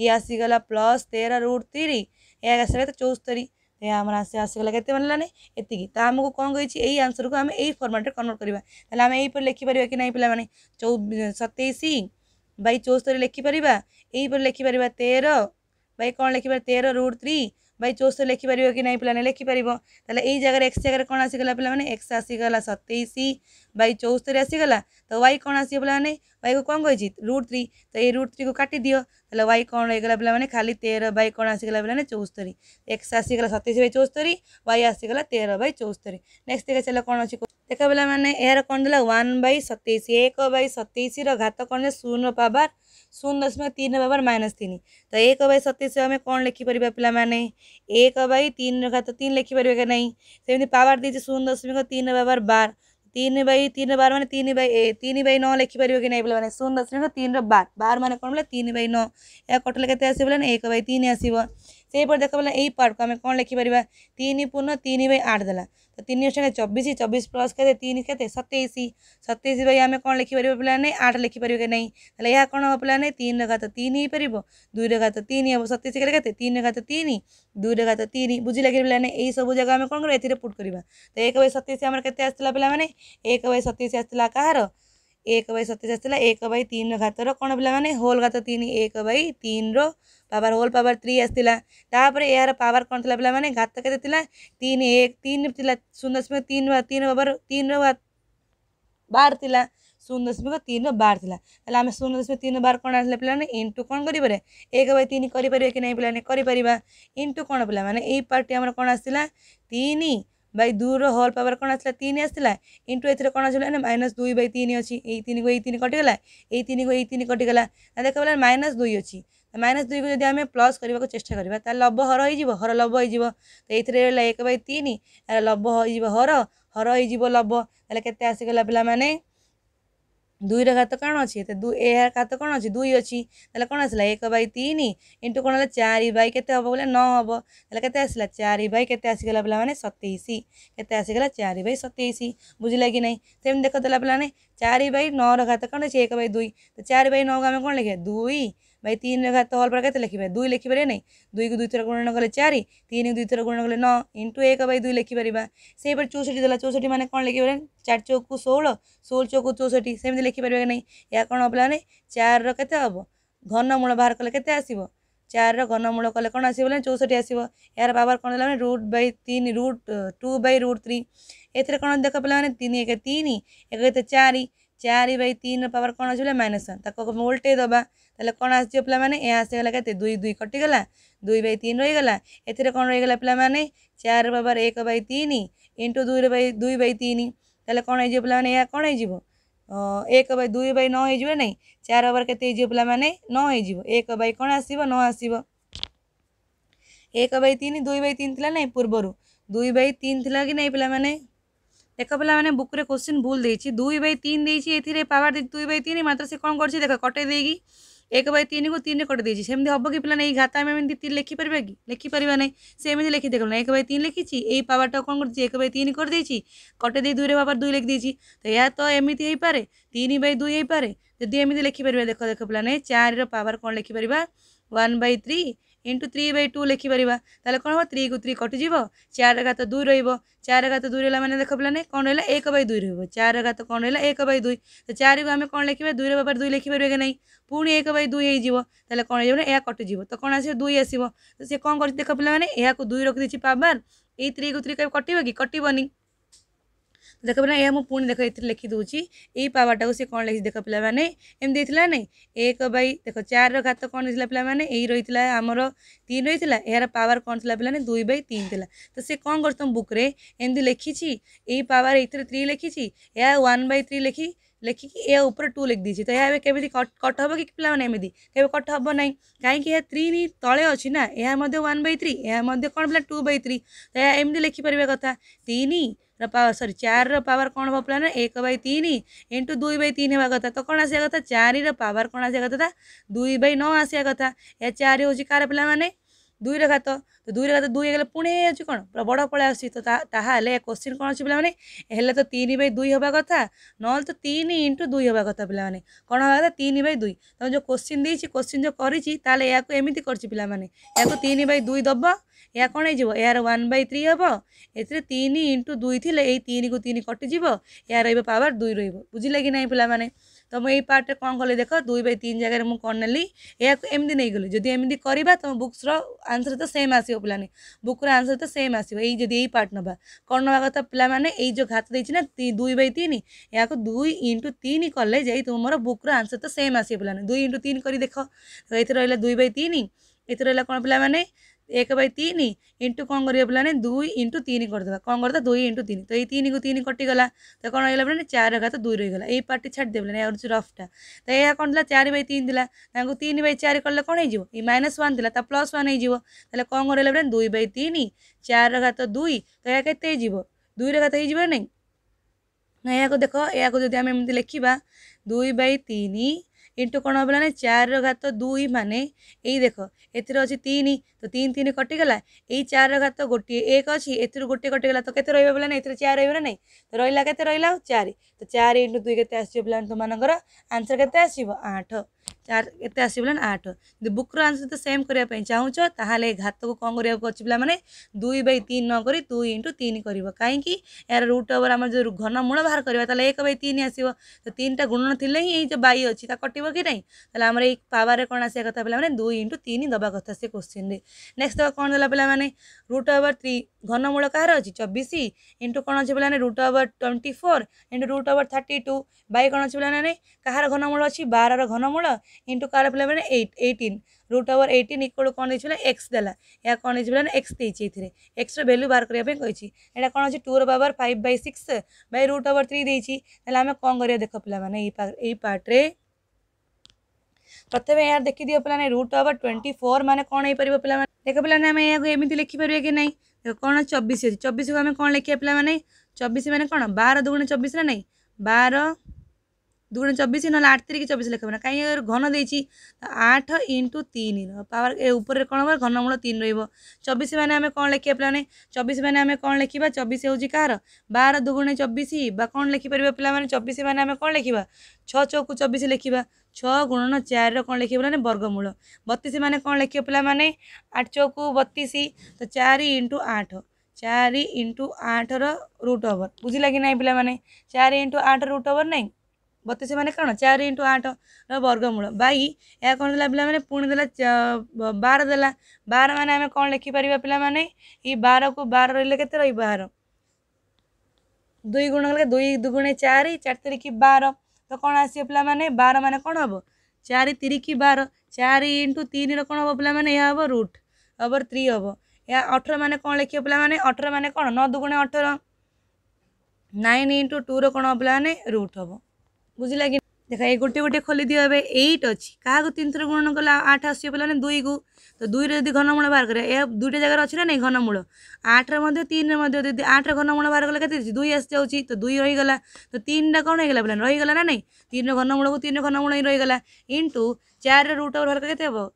ଇଏ ଆସିଗଲା ପ୍ଲସ୍ ତେର ରୁଟ୍ ଥ୍ରୀ ଏହା ଆସିଲା କେତେ ଚଉସ୍ତରୀ ଏହା ଆମର ଆସି ଆସିଗଲା କେତେ ମିଳିଲାନି ଏତିକି ତ ଆମକୁ କ'ଣ କହିଛି ଏଇ ଆନ୍ସରକୁ ଆମେ ଏଇ ଫର୍ମାଟ୍ରେ କନଭର୍ଟ କରିବା ତାହେଲେ ଆମେ ଏଇପରି ଲେଖିପାରିବା କି ନାହିଁ ପିଲାମାନେ ଚଉ ସତେଇଶ ବାଇ ଚଉସ୍ତରୀ ଲେଖିପାରିବା ଏଇପରି ଲେଖିପାରିବା ତେର ବାଇ କ'ଣ ଲେଖିପାରିବା ତେର ରୁଟ୍ ଥ୍ରୀ ବାଇ ଚଉସ୍ତରୀ ଲେଖିପାରିବ କି ନାହିଁ ପିଲାମାନେ ଲେଖିପାରିବ ତାହେଲେ ଏଇ ଜାଗାରେ ଏକ୍ସ ଜାଗାରେ କ'ଣ ଆସିଗଲା ପିଲାମାନେ ଏକ୍ସ ଆସିଗଲା ସତେଇଶ ବାଇ ଚଉସ୍ତରୀ ଆସିଗଲା ତ ୱାଇ କ'ଣ ଆସିବ ପିଲାମାନେ ୱାଇକୁ କ'ଣ କହିଛି ରୁଟ୍ ଥ୍ରୀ ତ ଏଇ ରୁଟ୍ ଥ୍ରୀକୁ କାଟିଦିଅ ତାହେଲେ ୱାଇ କ'ଣ ହେଇଗଲା ପିଲାମାନେ ଖାଲି ତେର ବାଇ କ'ଣ ଆସିଗଲା ପିଲାମାନେ ଚଉସ୍ତରୀ ଏକ୍ସ ଆସିଗଲା ସତେଇଶ ବାଇ ଚଉସ୍ତରୀ ୱାଇ ଆସିଗଲା ତେର ବାଇ ଚଉସ୍ତରୀ ନେକ୍ସଟ ଦେଖା ଚାଲ କ'ଣ ଅଛି ଦେଖ ପିଲାମାନେ ଏହାର କ'ଣ ଦେଲା ୱାନ୍ ବାଇ ସତେଇଶ ଏକ ବାଇ ସତେଇଶର ଘାତ କ'ଣ ଶୂନ ପାୱାର शून्य दशमिक तीन बराबर माइनस तीन तो एक बै सतीश आम कौन लिखिपर पाने एक बै तीन रखा तो तीन लिखिपर कि नहीं सेमती तो पावर दीजिए शून्य दशमिक तीन बराबर बार तीन बै तीन बार मैंने तीन बै तीन बै नौ लिखिपर कि नहीं बोले शून्य दशमिक तीन रार बार मैंने कौन बोले तीन बै नौ या कटले के आस एक बै तीन आसव त्यहीपर देख्लाइ पारको तिन पूर्ण तिन बय आठ दला चबिस चबिस प्लस के तिन केते सतैस सतेसम्म कनलेखिपार पहिला नै आठ लेखिपार कि यहाँ कला नै तिन र गात ही पारबि दुई र गात तिन हेर्नु सतैस तिन र गा न्यु र घात न्ुझि लागसु जग्गा आउँदै एट गर्दा त एक बाई सतैस आए एक बाई सतैस आसु कहाँ र एक बै सतेस आसाला एक बै तीन घातर କ'ଣ ପିଲାମାନେ ହୋଲ୍ ଘାତ ତିନି ଏକ बै ତିନିର ପାୱାର ହୋଲ୍ ପାୱାର ଥ୍ରୀ ଆସିଥିଲା ତାପରେ ଏହାର ପାୱାର କ'ଣ ଥିଲା ପିଲାମାନେ ଘାତ କେତେ ଥିଲା ତିନି ଏକ ତିନି ଥିଲା ଶୂନ ଦଶମିକ ତିନି ତିନି ପାୱାର ତିନିର ବାର ଥିଲା ଶୂନ ଦଶମିକ ତିନିର ବାର ଥିଲା ତାହେଲେ ଆମେ ଶୂନ ଦଶମିକ ତିନି ବାର କ'ଣ ଆସିଲା ପିଲାମାନେ ଇଣ୍ଟୁ କ'ଣ କରିପାରିବା ଏକ बै ତିନି କରିପାରିବା କି ନାହିଁ ପିଲାମାନେ କରିପାରିବା ଇଣ୍ଟୁ କ'ଣ ପିଲାମାନେ ଏଇ ପାର୍ଟି ଆମର କ'ଣ ଆସିଲା ତିନି ಬೈ ଦୁଇର ହଲ୍ ପାୱାର କ'ଣ ଆସିଲା ତିନି ଆସିଥିଲା ଇଣ୍ଟୁ ଏଥିରେ କ'ଣ ଆସିଲା ନା ମାଇନସ୍ ଦୁଇ ବାଇ ତିନି ଅଛି ଏଇ ତିନିକୁ ଏଇ ତିନି କଟିଗଲା ଏଇ ତିନିକୁ ଏଇ ତିନି କଟିଗଲା ନା ଦେଖାଗଲା ମାଇନସ୍ ଦୁଇ ଅଛି ମାଇନସ୍ ଦୁଇକୁ ଯଦି ଆମେ ପ୍ଲସ୍ କରିବାକୁ ଚେଷ୍ଟା କରିବା ତାହେଲେ ଲବ ହର ହେଇଯିବ ହର ଲବ ହେଇଯିବ ତ ଏଇଥିରେ ରହିଲା ଏକ ବାଇ ତିନି ଲବ ହେଇଯିବ ହର ହର ହେଇଯିବ ଲବ ତାହେଲେ କେତେ ଆସିଗଲା ପିଲାମାନେ दुईर घात कौन अच्छे यार ए घात कौन अच्छी दुई अच्छी कौन आसा एक बै तीन इंटू कौन चार बै के हम बोले न हम तक आसला चार बै के आसगला पे सतैश के आसगला चार बै सतैश बुझला कि नहीं सेम देखदेला पे चार बै नौ घात कौन अच्छे एक बै दुई तो चार बै नौ को आम कौन लिखा दुई ଭାଇ ତିନିରେ ଘାତ ହଲ୍ ପରେ କେତେ ଲେଖିପାରିବେ ଦୁଇ ଲେଖିପାରିବେ ନାହିଁ ଦୁଇକୁ ଦୁଇଥର ଗୁଣନ କଲେ ଚାରି ତିନିକୁ ଦୁଇଥର ଗୁଣନ କଲେ ନଅ ଇଣ୍ଟୁ ଏକ ବାଇ ଦୁଇ ଲେଖିପାରିବା ସେହିପରି ଚଉଷଠି ଦେଲା ଚଉଷଠି ମାନେ କ'ଣ ଲେଖିପାରିବା ଚାରି ଚଉକୁ ଷୋହଳ ଷୋହଳ ଚଉକୁ ଚଉଷଠି ସେମିତି ଲେଖିପାରିବା କି ନାହିଁ ଏହା କ'ଣ ହେବ ମାନେ ଚାରିର କେତେ ହେବ ଘନମୂଳ ବାହାର କଲେ କେତେ ଆସିବ ଚାରିର ଘନମୂଳ କଲେ କ'ଣ ଆସିବ ବୋଲେ ଚଉଷଠି ଆସିବ ଏହାର ପାୱାର କ'ଣ ହେଲା ମାନେ ରୁଟ୍ ବାଇ ତିନି root two by root three ଏଥିରେ କ'ଣ ଦେଖ ପିଲାମାନେ ତିନି ଏକ ତିନି ଏକ କେତେ ଚାରି ଚାରି ବାଇ ତିନିର ପାୱାର କ'ଣ ଅଛି ବୋଲେ ମାଇନସ୍ ୱାନ୍ ତାକୁ ଆମେ ଓଲଟେଇ ଦେବା ତାହେଲେ କ'ଣ ଆସିଯିବ ପିଲାମାନେ ଏହା ଆସିଗଲା କେତେ ଦୁଇ ଦୁଇ କଟିଗଲା ଦୁଇ ବାଇ ତିନି ରହିଗଲା ଏଥିରେ କ'ଣ ରହିଗଲା ପିଲାମାନେ ଚାରି ପାୱାର ଏକ ବାଇ ତିନି ଇଣ୍ଟୁ ଦୁଇରେ ବାଇ ଦୁଇ ବାଇ ତିନି ତାହେଲେ କ'ଣ ହେଇଯିବ ପିଲାମାନେ ଏହା କ'ଣ ହେଇଯିବ ଏକ ବାଇ ଦୁଇ ବାଇ ନଅ ହେଇଯିବ ନାହିଁ ଚାରି ପାୱାର କେତେ ହେଇଯିବ ପିଲାମାନେ ନଅ ହେଇଯିବ ଏକ ବାଇ କ'ଣ ଆସିବ ନଅ ଆସିବ ଏକ ବାଇ ତିନି ଦୁଇ ବାଇ ତିନି ଥିଲା ନାହିଁ ପୂର୍ବରୁ ଦୁଇ ବାଇ ତିନି ଥିଲା କି ନାହିଁ ପିଲାମାନେ ଦେଖ ପିଲାମାନେ ବୁକ୍ରେ କୋଶ୍ଚିନ୍ ଭୁଲ ଦେଇଛି ଦୁଇ ବାଇ ତିନି ଦେଇଛି ଏଥିରେ ପାୱାର ଦେଇଛି ଦୁଇ ବାଇ ତିନି ମାତ୍ର ସେ କ'ଣ କରିଛି ଦେଖ କଟେଇ ଦେଇକି ଏକ ବାଇ ତିନିକୁ ତିନିରେ କଟେଇ ଦେଇଛି ସେମିତି ହେବ କି ପିଲାମାନେ ଏଇ ଘାତ ଆମେ ଏମିତି ତିନି ଲେଖିପାରିବା କି ଲେଖିପାରିବା ନାହିଁ ସେ ଏମିତି ଲେଖି ଦେଖୁନା ଏକ ବାଇ ତିନି ଲେଖିଛି ଏଇ ପାୱାରଟା କ'ଣ କରିଛି ଏକ ବାଇ ତିନି କରିଦେଇଛି କଟେଇ ଦେଇ ଦୁଇରେ ପାୱାର ଦୁଇ ଲେଖିଦେଇଛି ତ ଏହା ତ ଏମିତି ହେଇପାରେ ତିନି ବାଇ ଦୁଇ ହେଇପାରେ ଯଦି ଏମିତି ଲେଖିପାରିବା ଦେଖ ଦେଖ ପିଲାମାନେ ଚାରିର ପାୱାର କ'ଣ ଲେଖିପାରିବା one by three into three by two লিখিপারা তাহলে কম হব থ্রি কু থ্রি কটিযোগ চার ঘাত দুই রহব চার ঘাত দুই রহলা মানে দেখ পিলানে কম রহলা এক বাই দুই রহব চার ঘাত কম রহলা এক বাই দুই তো চারিকু আমি কম লিখবা দুই বাবার দুই লিখিপারে কি না পুঁ এক বাই দুই হয়েযিব তাহলে কম হয়ে যা কটিযোগ তো কম আসবে দুই আসব তো সে কম করছে দেখ পিলা মানে এখন দুই রখিদেছি পাবার এই থ্রি কু থ্রি কেবে কটিব কি কটিবনি देख पे यह पुणी देख ये लिखिदे दूसरी यही पावरटा को सी कौन लिखी देख पे मैंने एमती है ना एक बै देख चार घात कौन रही पे मैंने यही रही है आमर तीन रही है यार पावर कौन थी पे दुई बै तीन थी तो सी कौन कर बुक्रे एम लिखी यही पावर ये थ्री लिखी यह वन बै थ्री लिखी लिखिकी एपर टू लिखी तो यह कमी कट हे कि पे एम कट हे ना कहीं थ्री तले अच्छी ना यह वन बै थ्री यह कौन पे टू बै थ्री तो यह एमती लिखिपर कथा तीन सरी चार र पावर କ'ଣ ହେବ ପିଲାମାନେ ଏକ ବାଇ ତିନି ଇଣ୍ଟୁ ଦୁଇ ବାଇ ତିନି ହେବା କଥା ତ କ'ଣ ଆସିବା କଥା ଚାରିର ପାୱାର କ'ଣ ଆସିବା କଥା ଦୁଇ ବାଇ ନଅ ଆସିବା କଥା ଏହା ଚାରି ହେଉଛି କାହାର ପିଲାମାନେ ଦୁଇର ଘାତ ତ ଦୁଇର ଘାତ ଦୁଇ ହେଇଗଲେ ପୁଣି ହେଉଛି କ'ଣ ବଡ଼ ପଳେଇ ଆସୁଛି ତ ତାହେଲେ କୋଶ୍ଚିନ୍ କ'ଣ ଅଛି ପିଲାମାନେ ହେଲେ ତ ତିନି ବାଇ ଦୁଇ ହେବା କଥା ନହେଲେ ତ ତିନି ଇଣ୍ଟୁ ଦୁଇ ହେବା କଥା ପିଲାମାନେ କ'ଣ ହେବା କଥା ତିନି ବାଇ ଦୁଇ ତୁମେ ଯେଉଁ କୋଶ୍ଚିନ୍ ଦେଇଛି କୋଶ୍ଚିନ୍ ଯେଉଁ କରିଛି ତାହେଲେ ଏହାକୁ ଏମିତି କରିଛି ପିଲାମାନେ ଏହାକୁ ତିନି ବାଇ ଦୁଇ ଦେବ ଏହା କ'ଣ ହେଇଯିବ ଏହାର ୱାନ୍ ବାଇ ଥ୍ରୀ ହେବ ଏଥିରେ ତିନି ଇଣ୍ଟୁ ଦୁଇ ଥିଲେ ଏଇ ତିନିକୁ ତିନି କଟିଯିବ ଏହା ରହିବ ପାୱାର ଦୁଇ ରହିବ ବୁଝିଲେ କି ନାହିଁ ପିଲାମାନେ ତ ମୁଁ ଏଇ ପାର୍ଟରେ କ'ଣ କଲି ଦେଖ ଦୁଇ ବାଇ ତିନି ଜାଗାରେ ମୁଁ କ'ଣ ନେଲି ଏହାକୁ ଏମିତି ନେଇଗଲି ଯଦି ଏମିତି କରିବା ତୁମ ବୁକ୍ସର ଆନ୍ସର୍ ତ ସେମ୍ ଆସିବ ପିଲାମାନେ ବୁକ୍ର ଆନ୍ସର୍ ତ ସେମ୍ ଆସିବ ଏଇ ଯଦି ଏଇ ପାର୍ଟ ନେବା କ'ଣ ନେବା କଥା ପିଲାମାନେ ଏଇ ଯେଉଁ ଘାତ ଦେଇଛି ନା ଦୁଇ ବାଇ ତିନି ଏହାକୁ ଦୁଇ ଇଣ୍ଟୁ ତିନି କଲେ ଯାଇ ତୁମର ବୁକ୍ର ଆନ୍ସର୍ ତ ସେମ୍ ଆସିବ ପିଲାମାନେ ଦୁଇ ଇଣ୍ଟୁ ତିନି କରି ଦେଖ ଏଥିରେ ରହିଲା ଦୁଇ ବାଇ ତିନି ଏଥିରେ ରହିଲା କ'ଣ ପିଲାମାନେ ଏକ ବାଇ ତିନି ଇଣ୍ଟୁ କ'ଣ କରିବା ପିଲାମାନେ ଦୁଇ ଇଣ୍ଟୁ ତିନି କରିଦେବା କ'ଣ କରିଦେବା ଦୁଇ ଇଣ୍ଟୁ ତିନି ତ ଏଇ ତିନିକୁ ତିନି କଟିଗଲା ତ କ'ଣ ରହିଗଲା ପିଲାମାନେ ଚାରି ଘାତ ଦୁଇ ରହିଗଲା ଏଇ ପାର୍ଟି ଛାଡ଼ିଦେବେ ପିଲାମାନେ ଆହୁରି ରଫ୍ଟା ତ ଏହା କ'ଣ ଥିଲା ଚାରି ବାଇ ତିନି ଥିଲା ତାଙ୍କୁ ତିନି ବାଇ ଚାରି କଲେ କ'ଣ ହେଇଯିବ ଏଇ ମାଇନସ୍ ୱାନ୍ ଥିଲା ତା ପ୍ଲସ୍ ୱାନ୍ ହେଇଯିବ ତାହେଲେ କ'ଣ ରହିଲା ପିଲାମାନେ ଦୁଇ ବାଇ ତିନି ଚାରିର ଘାତ ଦୁଇ ତ ଏହା କେତେ ହେଇଯିବ ଦୁଇର ଘାତ ହେଇଯିବ ନାହିଁ ନା ଏହାକୁ ଦେଖ ଏହାକୁ ଯଦି ଆମେ ଏମିତି ଲେଖିବା ଦୁଇ ବାଇ ତିନି ଇଣ୍ଟୁ କ'ଣ ହେବ ନା ଚାରିର ଘାତ ଦୁଇ ମାନେ ଏଇ ଦେଖ ଏଥିରେ ଅଛି ତିନି ତ ତିନି ତିନି କଟିଗଲା ଏଇ ଚାରିର ଘାତ ଗୋଟିଏ ଏକ ଅଛି ଏଥିରୁ ଗୋଟିଏ କଟିଗଲା ତ କେତେ ରହିବ ବୋଲେ ନା ଏଥିରେ ଚାରି ରହିବ ନା ନାହିଁ ତ ରହିଲା କେତେ ରହିଲା ଆଉ ଚାରି ତ ଚାରି ଇଣ୍ଟୁ ଦୁଇ କେତେ ଆସିବ ପିଲାମାନେ ତୁମମାନଙ୍କର ଆନ୍ସର୍ କେତେ ଆସିବ ଆଠ ଚାରି କେତେ ଆସିବ ପିଲାମାନେ ଆଠ ଯଦି ବୁକ୍ର ଆନ୍ସର୍ ତ ସେମ୍ କରିବା ପାଇଁ ଚାହୁଁଛ ତାହେଲେ ଏ ଘାତକୁ କ'ଣ କରିବାକୁ ଅଛି ପିଲାମାନେ ଦୁଇ ବାଇ ତିନି ନ କରି ଦୁଇ ଇଣ୍ଟୁ ତିନି କରିବ କାହିଁକି ଏହାର ରୁଟ୍ ଓଭର୍ ଆମର ଯେଉଁ ଘନମୂଳ ବାହାର କରିବା ତାହେଲେ ଏକ ବାଇ ତିନି ଆସିବ ତ ତିନିଟା ଗୁଣନ ଥିଲେ ହିଁ ଏଇ ଯେଉଁ ବାଇ ଅଛି ତା କଟିବ କି ନାହିଁ ତାହେଲେ ଆମର ଏଇ ପାୱାରରେ କ'ଣ ଆସିବା କଥା ପିଲାମାନେ ଦୁଇ ଇଣ୍ଟୁ ତିନି ଦେବା କଥା ସେ କୋଶ୍ଚିନ୍ରେ ନେକ୍ସଟ ଦେଖ କ'ଣ ଦେଲା ପିଲାମାନେ ରୁଟ୍ ଓଭର ଥ୍ରୀ ଘନମୂଳ କାହାର ଅଛି ଚବିଶ ଇଣ୍ଟୁ କ'ଣ ଅଛି ପିଲାମାନେ root over twenty four into root over thirty two by କ'ଣ ଅଛି ପିଲାମାନେ କାହାର ଘନମୂଳ ଅଛି ବାରର ଘନମୂଳ ଇଣ୍ଟୁ କାହାର ପିଲାମାନେ eight eighteen root over eighteen equal କ'ଣ ଦେଇଛି ପିଲା ଏକ୍ସ ଦେଲା ଏହା କ'ଣ ଦେଇଛି ପିଲାମାନେ ଏକ୍ସ ଦେଇଛି ଏଥିରେ ଏକ୍ସର ଭ୍ୟାଲ୍ୟୁ ବାହାର କରିବା ପାଇଁ କହିଛି ଏଇଟା କ'ଣ ଅଛି tour power five by six by root over three ଦେଇଛି ତାହେଲେ ଆମେ କ'ଣ କରିବା ଦେଖ ପିଲାମାନେ ଏଇ ଏଇ ପାର୍ଟରେ प्रथम यार देखी दिव पे रुट अवर ट्वेंटी फोर मैंने कौन हो पारे पे देख पे आम यहाँ एमती लिखिपर कि नहीं देख कौन चबीस अच्छे चबीस को आम कौन लिखिया पे मैंने चबीस मैंने कौन बार दुगुण चबीस ना नहीं बार দুগুণে চব্বিশ নহলে আট তিরিকি চব্বিশ লেখা না কাইঁ ঘন দিয়েছি আট ইন্টু তিন পাওয়ার এ উপরে কোণ হব ঘনমূল তিন রহব চব্বিশ মানে আমি কোণ লেখিবা পিলানে চব্বিশ মানে আমি কোণ লেখিবা চব্বিশ হচ্ছে কার বার দুগুণে চব্বিশ বা কোণ লেখিপার পিলামানে চব্বিশ মানে আমি কোণ লেখিবা ছ চৌকু চব্বিশ লেখিবা ছ গুণন চারির কোণ লেখিবা পিলানে বর্গমূল বতিশ মানে কোণ লেখিবা পিলামানে আট চৌকু বতিশ তো চারি ইন্টু আঠ ଚାରି ଇଣ୍ଟୁ ଆଠର ରୁଟ୍ ଓଭର୍ ବୁଝିଲା କି ନାହିଁ ପିଲାମାନେ ଚାରି ଇଣ୍ଟୁ ଆଠ ରୁଟ୍ ଓଭର୍ ନାହିଁ बतीस मान कौन चार इंटु आठ रर्गमूल बै या कौन देला पे पुणी दे बार दे बार मान आम कौन लेखिपर पे ये बार को बार रही के बार दुई गुण गले दुई दुगुण चार चार तरीक बार तो कौन आस पे बार मान कौन हम चार तीरिक बार चार इंटु तीन रण हम पे यहाँ हम रुट हबर थ्री हम या अठर मान कौन लेख पे अठर मान कौन नौ दुगुण अठर नाइन इंटु टू रण हम पे रुट हम ବୁଝିଲା କି ଦେଖା ଏ ଗୋଟେ ଗୋଟେ ଖୋଲି ଦିଅ ଏବେ ଏଇଟ୍ ଅଛି କାହାକୁ ତିନି ଥର ଗୁଣନ କଲେ ଆଠ ଆସୁଛି ପିଲାମାନେ ଦୁଇକୁ ତ ଦୁଇରେ ଯଦି ଘନମୂଳ ବାହାର କରିବା ଏହା ଦୁଇଟା ଜାଗାରେ ଅଛି ନା ନାହିଁ ଘନମୂଳ ଆଠରେ ମଧ୍ୟ ତିନିରେ ମଧ୍ୟ ଯଦି ଆଠରେ ଘନମୂଳ ବାହାର କଲେ କେତେ ଅଛି ଦୁଇ ଆସିଯାଉଛି ତ ଦୁଇ ରହିଗଲା ତ ତିନିଟା କ'ଣ ହେଇଗଲା ପିଲା ରହିଗଲା ନା ନାହିଁ ତିନିର ଘନମୂଳକୁ ତିନିର ଘନମୂଳ ହିଁ ରହିଗଲା ଇଣ୍ଟୁ ଚାରିରେ ରୁଟ୍ ଓଭର୍ ବାହାର କଲେ କେତେ ହେବ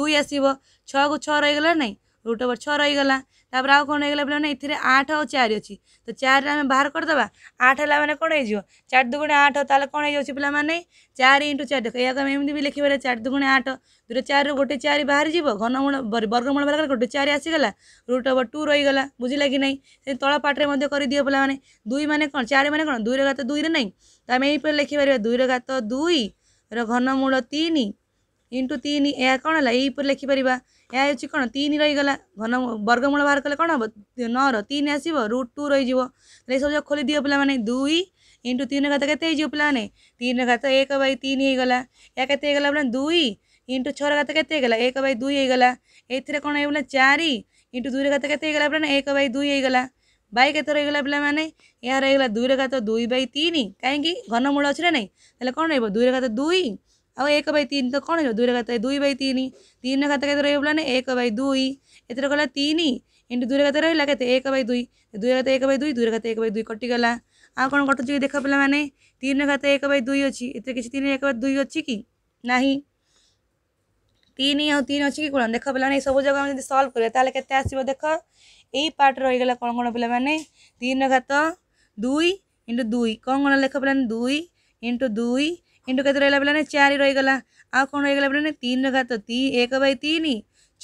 ଦୁଇ ଆସିବ ଛଅକୁ ଛଅ ରହିଗଲା ନାହିଁ ରୁଟ୍ ଓଭର୍ ଛଅ ରହିଗଲା ତାପରେ ଆଉ କ'ଣ ହେଇଗଲା ପିଲାମାନେ ଏଥିରେ ଆଠ ଆଉ ଚାରି ଅଛି ତ ଚାରିରେ ଆମେ ବାହାର କରିଦେବା ଆଠ ହେଲା ମାନେ କ'ଣ ହେଇଯିବ ଚାରି ଦୁଗୁଣେ ଆଠ ତାହେଲେ କ'ଣ ହେଇଯାଉଛି ପିଲାମାନେ ଚାରି ଇଣ୍ଟୁ ଚାରି ଦେଖ ଏହାକୁ ଆମେ ଏମିତି ବି ଲେଖିପାରିବା ଚାରି ଦୁଗୁଣେ ଆଠ ଦୁଇଟା ଚାରିରୁ ଗୋଟେ ଚାରି ବାହାରିଯିବ ଘନମୂଳ ବର୍ଗମୂଳ ବାହାରିଗଲା ଗୋଟେ ଚାରି ଆସିଗଲା ରୁଟ୍ ଓଭର୍ ଟୁ ରହିଗଲା ବୁଝିଲା କି ନାହିଁ ସେ ତଳ ପାଟରେ ମଧ୍ୟ କରିଦିଅ ପିଲାମାନେ ଦୁଇ ମାନେ କ'ଣ ଚାରି ମାନେ କ'ଣ ଦୁଇର ଗାତ ଦୁଇରେ ନାହିଁ ତ ଆମେ ଏହିପରି ଲେଖିପାରିବା ଦୁଇର ଗାତ ଦୁଇର ଘନମୂଳ ତିନି ଇଣ୍ଟୁ ତିନି ଏହା କ'ଣ ହେଲା ଏହିପରି ଲେଖିପାରିବା ଏହା ହେଉଛି କ'ଣ ତିନି ରହିଗଲା ଘନ ବର୍ଗମୂଳ ବାହାର କଲେ କ'ଣ ହେବ ନଅର ତିନି ଆସିବ ରୁଟ୍ ଟୁ ରହିଯିବ ତାହେଲେ ଏସବୁ ଯାକ ଖୋଲିଦିଅ ପିଲାମାନେ ଦୁଇ ଇଣ୍ଟୁ ତିନିର ଘାତ କେତେ ହେଇଯିବ ପିଲାମାନେ ତିନିର ଘାତ ଏକ ବାଇ ତିନି ହେଇଗଲା ଏହା କେତେ ହେଇଗଲା ପିଲା ଦୁଇ ଇଣ୍ଟୁ ଛଅର ଘାତ କେତେ ହେଇଗଲା ଏକ ବାଇ ଦୁଇ ହେଇଗଲା ଏଥିରେ କ'ଣ ହେଇଗଲା ଚାରି ଇଣ୍ଟୁ ଦୁଇର ଘାତ କେତେ ହେଇଗଲା ପିଲାମାନେ ଏକ ବାଇ ଦୁଇ ହେଇଗଲା ବାଇ କେତେ ରହିଗଲା ପିଲାମାନେ ଏହା ରହିଗଲା ଦୁଇର ଘାତ ଦୁଇ ବାଇ ତିନି କାହିଁକି ଘନମୂଳ ଅଛି ନା ନାହିଁ ତାହେଲେ କ'ଣ ରହିବ ଦୁଇର ଘାତ ଦୁଇ अब एक बाई तीन तो कौन जो दुई रहता है दुई बाई तीन तीन का तक रही बोला एक बाई दुई एतर गला तीन इंटू दुई का रहा के एक बाई दुई दुई का एक बाई दुई दुई का एक बाई दुई कटिगला आ कौन कटुच देख पाने तीन का एक बाई दुई अच्छी एत किसी तीन एक बाई दुई अच्छी कि ना तीन आ तीन अच्छी कि कौन देख पाने सब जगह जब सल्व करें के आसो देख এই পার্ট রইগলা কোণ কোণ পিলা মানে তিন ঘাত দুই ইন্টু দুই কোণ কোণ লেখ পিলা দুই ইন্টু দুই ಇಂಟು ಕತೆ ರಹಿಲ್ಲ ಬೆಲೆ ಚಾರಿ ರಹಿಗಲ್ಲ ଆଉ କ'ଣ ରହିଗଲା ବେଲେ ତିନିର ଘାତ ତି ଏକ ବାଇ ତିନି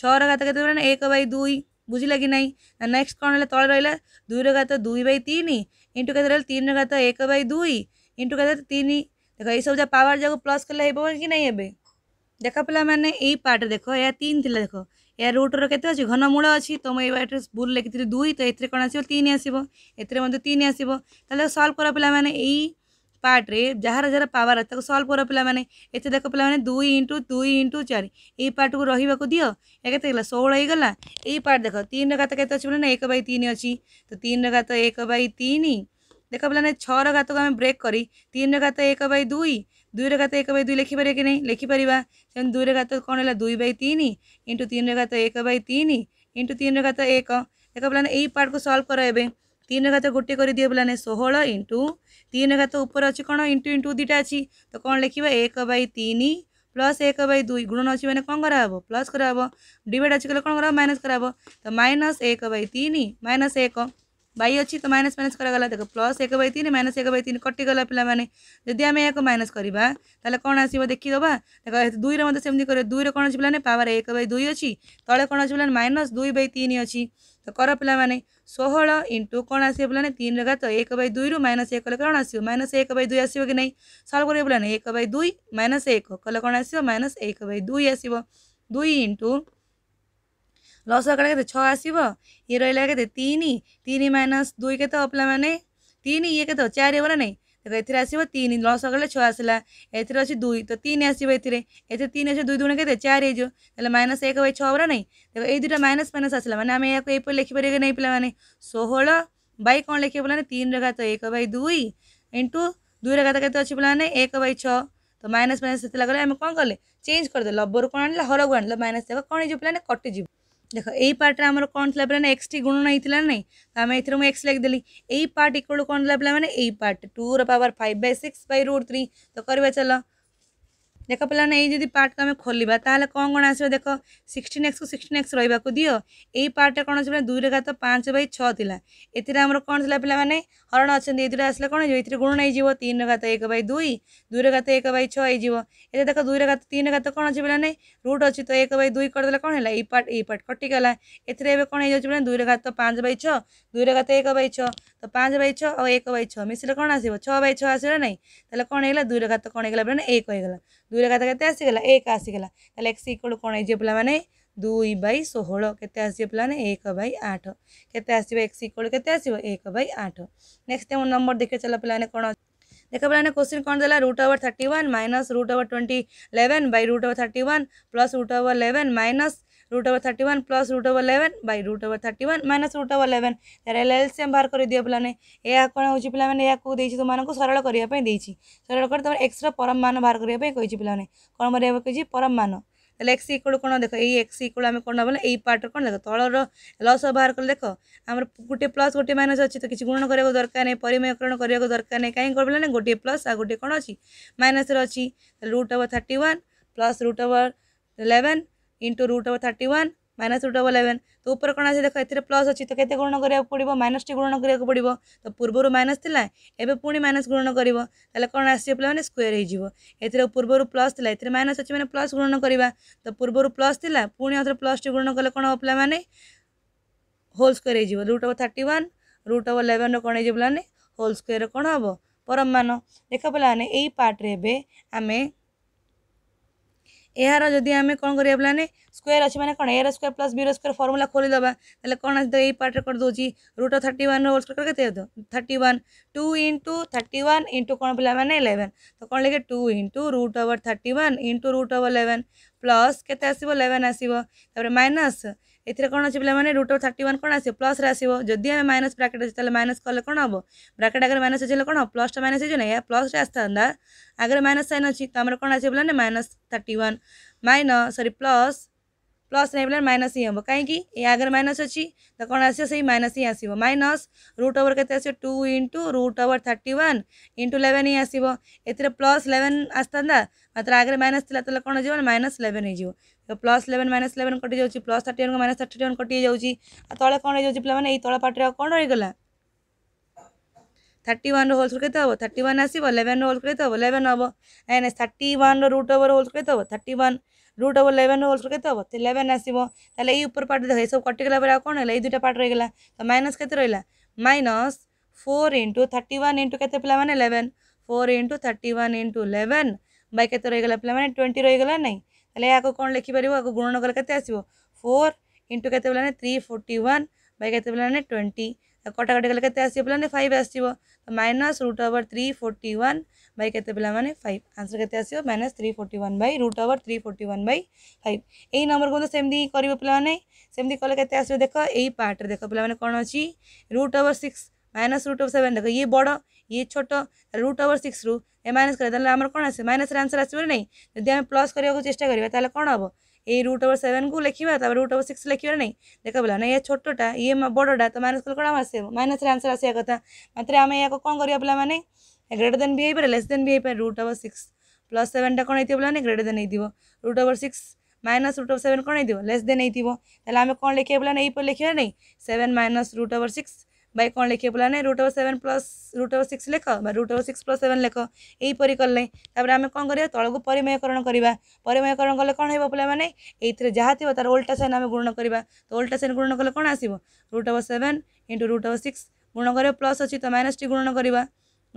ଛଅର ଘାତ କେତେ ବେଲେ ଏକ ବାଇ ଦୁଇ ବୁଝିଲା କି ନାହିଁ ନେକ୍ସଟ କ'ଣ ହେଲା ତଳେ ରହିଲା ଦୁଇର ଘାତ ଦୁଇ ବାଇ ତିନି ଇଣ୍ଟୁ କେତେ ରହିଲା ତିନିର ଘାତ ଏକ ବାଇ ଦୁଇ ଇଣ୍ଟୁ କେତେ ତିନି ଦେଖ ଏଇସବୁ ଯାହା ପାୱାର ଯାକୁ ପ୍ଲସ୍ କଲେ ହେବ କି ନାହିଁ ଏବେ ଦେଖ ପିଲାମାନେ ଏଇ ପାର୍ଟରେ ଦେଖ ଏହା ତିନି ଥିଲା ଦେଖ ଏହା ରୁଟ୍ର କେତେ ଅଛି ଘନମୂଳ ଅଛି ତ ମୁଁ ଏଇ ପାର୍ଟରେ ଭୁଲ ଲେଖିଥିଲି ଦୁଇ ତ ଏଥିରେ କ'ଣ ଆସିବ ତିନି ଆସିବ ଏଥିରେ ମଧ୍ୟ ତିନି ଆସିବ ତାହେଲେ ସଲ୍ଭ କର ପିଲାମାନେ ଏଇ ପାର୍ଟରେ ଯାହାର ଯାହାର ପାୱାର ଅଛି ତାକୁ ସଲ୍ଭ କର ପିଲାମାନେ ଏତେ ଦେଖ ପିଲାମାନେ ଦୁଇ ଇଣ୍ଟୁ ଦୁଇ ଇଣ୍ଟୁ ଚାରି ଏଇ ପାର୍ଟକୁ ରହିବାକୁ ଦିଅ ଏହା କେତେ ହେଲା ଷୋହଳ ହେଇଗଲା ଏଇ ପାର୍ଟ ଦେଖ ତିନିର ଗାତ କେତେ ଅଛି ନା ଏକ ବାଇ ତିନି ଅଛି ତ ତିନିର ଗାତ ଏକ ବାଇ ତିନି ଦେଖ ପିଲାମାନେ ଛଅର ଗାତକୁ ଆମେ ବ୍ରେକ୍ କରି ତିନିର ଗାତ ଏକ ବାଇ ଦୁଇ ଦୁଇର ଗାତ ଏକ ବାଇ ଦୁଇ ଲେଖିପାରିବା କି ନାହିଁ ଲେଖିପାରିବା ସେମିତି ଦୁଇର ଗାତ କ'ଣ ହେଲା ଦୁଇ ବାଇ ତିନି ଇଣ୍ଟୁ ତିନିର ଗାତ ଏକ ବାଇ ତିନି ଇଣ୍ଟୁ ତିନିର ଗାତ ଏକ ଦେଖ ପିଲାମାନେ ଏଇ ପାର୍ଟକୁ ସଲ୍ଭ କର ଏବେ তিন ঘাত গোটে করে দিও পিলানে ষোহল ইন্টু তিন ঘাত উপরে অছি কোণ ইন্টু ইন্টু দুইটা অছি তো কোণ লিখবা এক বাই তিন প্লস এক বাই দুই গুণন অছি মানে কোণ করা হব প্লস করা হব ডিভাইড অছি কলে কোণ করা হব মাইনাস করা হব তো মাইনাস এক বাই তিন মাইনাস এক বাই অছি তো মাইনাস মাইনাস করা দেখ প্লস এক বাই তিন মাইনাস এক বাই তিন কটিগলা পিলামানে যদি আমি এক মাইনাস করা তাহলে কোণ আসব দেখিদেবা দেখ দুইরে মধ্যে সেমতি করে দুইরে কোণ অছি পিলানে পাওয়ার এক বাই দুই অছি তলে কোণ অছি পিলানে মাইনাস দুই বাই তিন অছি তো কর পিলামানে ଷୋହଳ ଇଣ୍ଟୁ କ'ଣ ଆସିବ ପିଲାମାନେ ତିନିର ଘାତ ଏକ ବାଇ ଦୁଇରୁ ମାଇନସ୍ ଏକ କଲେ କ'ଣ ଆସିବ ମାଇନସ୍ ଏକ ବାଇ ଦୁଇ ଆସିବ କି ନାହିଁ ସଲ୍ଭ କରିବ ପିଲାମାନେ ଏକ ବାଇ ଦୁଇ ମାଇନସ୍ ଏକ କଲେ କ'ଣ ଆସିବ ମାଇନସ୍ ଏକ ବାଇ ଦୁଇ ଆସିବ ଦୁଇ ଇଣ୍ଟୁ ଲସ୍ କାଳେ କେତେ ଛଅ ଆସିବ ଇଏ ରହିଲା କେତେ ତିନି ତିନି ମାଇନସ୍ ଦୁଇ କେତେ ପିଲାମାନେ ତିନି ଇଏ କେତେ ଚାରି ହେବ ନା ନାହିଁ एथेर आसो तीन नौश कले छःला एथेर अच्छे दुई तो तीन आसो एथेर तीन आस दुई दुण के चार हो माइनस एक बै छा ना देखो यही दुटा माइनस माइनस आसा मैंने आम यहाँ यहपर लिखिपर कि नहीं पे षोह बै कौन लिखे पे तीन रघात तो एक बै दुई इंटु दुई रघात तो के अच्छे पे एक बै छः तो माइनस माइनस से आम कौन कले चेज करदे लबर कौन आर को आइनस देख कौन पे कटिजी ଦେଖ ଏଇ ପାର୍ଟରେ ଆମର କ'ଣ ଥିଲା ପିଲାମାନେ ଏକ୍ସ ଟି ଗୁଣନ ହେଇଥିଲା ନାହିଁ ତ ଆମେ ଏଥିରେ ମୁଁ ଏକ୍ସ ଲେଖିଦେଲି ଏଇ ପାର୍ଟ ଇକ୍ୱାଲ୍ କ'ଣ ଥିଲା ପିଲାମାନେ ଏଇ part tour power five by six by root three ତ କରିବା ଚାଲ দেখ ପିଲାମାନେ ଏଇ ଯଦି ପାର୍ଟକୁ ଆମେ ଖୋଲିବା ତାହେଲେ କ'ଣ କ'ଣ ଆସିବ ଦେଖ ସିକ୍ସଟିନ୍ ଏକ୍ସକୁ ସିକ୍ସଟିନ୍ ଏକ୍ସ ରହିବାକୁ ଦିଅ ଏଇ ପାର୍ଟରେ କ'ଣ ଅଛି ଦୁଇରେ ଘାତ ପାଞ୍ଚ ବାଇ ଛଅ ଥିଲା ଏଥିରେ ଆମର କ'ଣ ଥିଲା ପିଲାମାନେ ହରଣ ଅଛନ୍ତି ଏଥିରେ ଆସିଲେ କ'ଣ ହେଇଯିବ ଏଥିରେ ଗୁଣ ହେଇଯିବ ତିନିର ଘାତ ଏକ ବାଇ ଦୁଇ ଦୁଇରେ ଘାତ ଏକ ବାଇ ଛଅ ହେଇଯିବ ଏଥିରେ ଦେଖ ଦୁଇରେ ଘାତ ତିନିର ଘାତ କ'ଣ ଅଛି ପିଲାମାନେ ରୁଟ୍ ଅଛି ତ ଏକ ବାଇ ଦୁଇ କରିଦେଲେ କ'ଣ ହେଲା ଏଇ ପାର୍ଟ ଏଇ ପାର୍ଟ କଟିଗଲା ଏଥିରେ ଏବେ କ'ଣ ହେଇଯାଉଛି ପିଲାମାନେ ଦୁଇରେ ଘାତ ପାଞ୍ଚ ବାଇ ଛଅ ଦୁଇରେ ଘାତ ଏକ ବାଇ ଛଅ तो पाँच बै छः एक बै छः मिसले कौन आस बै छः आसगला ना तो कौन होगा दुईर घात कौन होगा मैंने एक होगा दुईर घात के आसगला एक आसगला तो एक कौन हो पाला मैंने दुई बै षोह के पाला एक बै आठ के आसिक्वल के एक बै आठ नेक्स्ट टाइम नंबर देखे चल पे कौन देख पे क्वेश्चन कौन देगा root over thirty one minus root over twenty eleven by root over thirty one plus root over eleven minus root over 31 plus root over 11 by root over 31 minus root over 11 ତାର LLCM ବାହାର କରିଦିଅ ପିଲାମାନେ ଏହା କ'ଣ ହେଉଛି ପିଲାମାନେ ଏହାକୁ ଦେଇଛି ତୁମମାନଙ୍କୁ ସରଳ କରିବା ପାଇଁ ଦେଇଛି ସରଳ କରି ତୁମର ଏକ୍ସର ପରମ ମାନ ବାହାର କରିବା ପାଇଁ କହିଛି ପିଲାମାନେ କ'ଣ କରିବାକୁ କହିଛି ପରମ ମାନ তাহলে এক্স ইকুয়াল কোণ দেখো এই এক্স ইকুয়াল আমি কোণ বলে এই পার্টর কোণ দেখো তলর লস বাহার কলে দেখো আমার গোটে প্লস গোটে মাইনস অছি তো কিছু গুণ করা দরকার নেই পরিময়করণ করা দরকার নেই কাইঁ করবে না গোটিয়ে প্লস আর গোটিয়ে কোণ অছি মাইনসর অছি root over thirty one plus root over eleven into root over thirty one minus root over eleven तो उपर कौन आसे देख ए प्लस अच्छी तो कैसे ग्रहण करा पड़ो माइनस टी ग्रहण करा पड़ो तो पूर्वर माइनस था एवं पुणी माइनस ग्रहण कर कौन आस पे स्क्वेयर हो पूर्वर प्लस था ए माइनस अच्छे मैंने प्लस ग्रहण करवा तो पूर्व प्लस था पुणी अथर प्लस टी ग्रहण कले कौन हो पे होल स्क्वेयर हो root over thirty one root over eleven कौन होल स्क्वेयर कौन हम परम मान देख पे पार्ट्रे आम यार जब आम कौन कर स्कोर अच्छे मैंने कौन एर स्कोय प्लस बीर स्कोय फर्मुला खोली दबा तो कौन आस पार्टे करदे root thirty one whole square करके thirty one two into thirty one into कौन पाला मैंने इलेवेन तो कौन लगे two into root over thirty one into root over eleven plus केवेन आसपे माइनस ଏଥିରେ କ'ଣ ଅଛି ପିଲାମାନେ ରୁଟ୍ ଅଫ୍ ଥାର୍ଟି ୱାନ୍ କ'ଣ ଆସିବ ପ୍ଲସ୍ରେ ଆସିବ ଯଦି ଆମେ ମାଇନସ୍ ବ୍ରାକେଟ୍ ଅଛି ତାହେଲେ ମାଇନସ୍ କଲେ କ'ଣ ହେବ ବ୍ରାକେଟ୍ ଆଗରେ ମାଇନସ୍ ଅଛି ହେଲେ କ'ଣ ହେବ ପ୍ଲସ୍ଟା ମାଇନସ୍ ହେଇଯିବ ନା ଏହା ପ୍ଲସ୍ରେ ଆସିଥାନ୍ତା ଆଗରେ ମାଇନସ୍ ସାଇନ୍ ଅଛି ତ ଆମର କ'ଣ ଆସିବ ପିଲାମାନେ minus thirty one minus sorry plus plus नहीं बोले माइनस ही हम कहीं आगे माइनस अच्छी तो कौन आस माइनस ही आस माइनस रुट ओवर के two into root over thirty one into eleven ही आसो ए प्लस इलेवेन आसता मात्र आगे माइनस था तो कौन हो माइनस तो इलेवेन हो प्लस इलेवेन माइनस इलेवेन कटि जाऊँच plus thirty one minus thirty one कटि जाऊँ तले कौन हो पे मैंने तल पार्टी कौन रहीगला थर्ट वन रोल के हम वन आसो इलेवेन रोल स्क्वायर हम इलेवेन हम nine thirty one root over whole's square हम one root over eleven whole কেতে হব ইলেভেন আসব তাহলে এই উপর পার্ট দেখ এসব কটিগলা পরে কোণ হল এই দুইটা পার্ট রয়েগলা তো মাইনস কেতে রহিলা minus four into thirty one into কেতে পিলা মানে eleven four into thirty one into eleven by কেতে রহিগলা পিলা মানে টোয়েন্টি রহিগলা নাই তাহলে ইয়াকু কোণ লিখিপারিব ইয়াকু গুণন কলে কেতে আসব ফোর ইন্টু কেতে পিলা মানে থ্রি ফোর্টি ওয়ান বাই কেতে পিলা মানে টোয়েন্টি কটাকটি কলে কেতে আসব পিলা মানে ফাইভ আসব minus root over three forty one by के मैंने फाइव आंसर के minus three forty one by root over three forty one by five यही नंबर को सेमती कर पे सेमती कले के आस देख यही पार्ट्रे देख पे कौन अच्छी root over six minus root over seven देख ये बड़ ये छोट रुट ओवर सिक्स रु ए माइनस कर आम कौन आस माइनस आंसर आसो ना जब आम प्लस करवाक चेस्टा करवा कौन हम ये रुट ओवर सेवेन को लिखा तब रुट ओवर सिक्स लिखा ना देख पे ये ছোটটা ইয়ে বড়টা তো माइनस কলে কোণ আসব মাইনাসের আনসর আসিয়া কথা মাত্র আমি ইয়াকে কোণ করিয়া পেলা ग्रेटर देन भी हो लेन भी हो root over six plus seven टा कौन हो मैंने ग्रेटर देन हो root over six minus root over seven कौन हो लेन हो आम कौन लिखे बोला नहीं लिखे ना seven minus root over six भाई कौन लिखे बोला ना root over seven plus root over six लेख बा root over six plus seven लेख यहीपर कले आम कौन कर तौक परिमयकरण करवा परिमयकरण कले कौन हो पाला मैंने ये जहाँ थी तरह ओल्टा सैन आम गुण करवा तो ओल्टा सैन गुण कले कौन आसो root over seven into root over six गुण कर प्लस अच्छी तो माइनस टी गुण करवा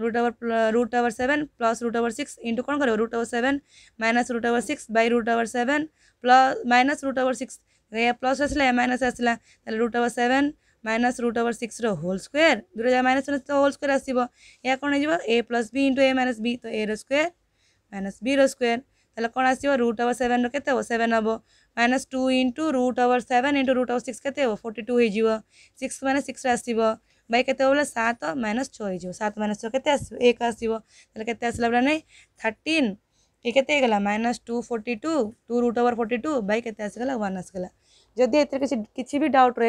root over root over seven plus root over six into कौन कर root over seven minus root over six by root over seven plus minus root over six या प्लस ए माइनस आसला root over seven minus root over six whole square दूर जाए minus तो whole square आसो या कौन हो plus b into a minus b तो ए रोयर माइनस बी रोयर तेल कौन आस रुट ओवर सेवेन के सेवेन हम minus two into root over seven into root over six के फोर्टी टू हो सिक्स माइनस सिक्स आसो बै के सात माइनस छः हो सत माइनस छः के एक आसवे आसला ना थर्टिन ये के minus two forty two root over forty two by के आसगला वन आसगला जदि ए किसी भी डाउट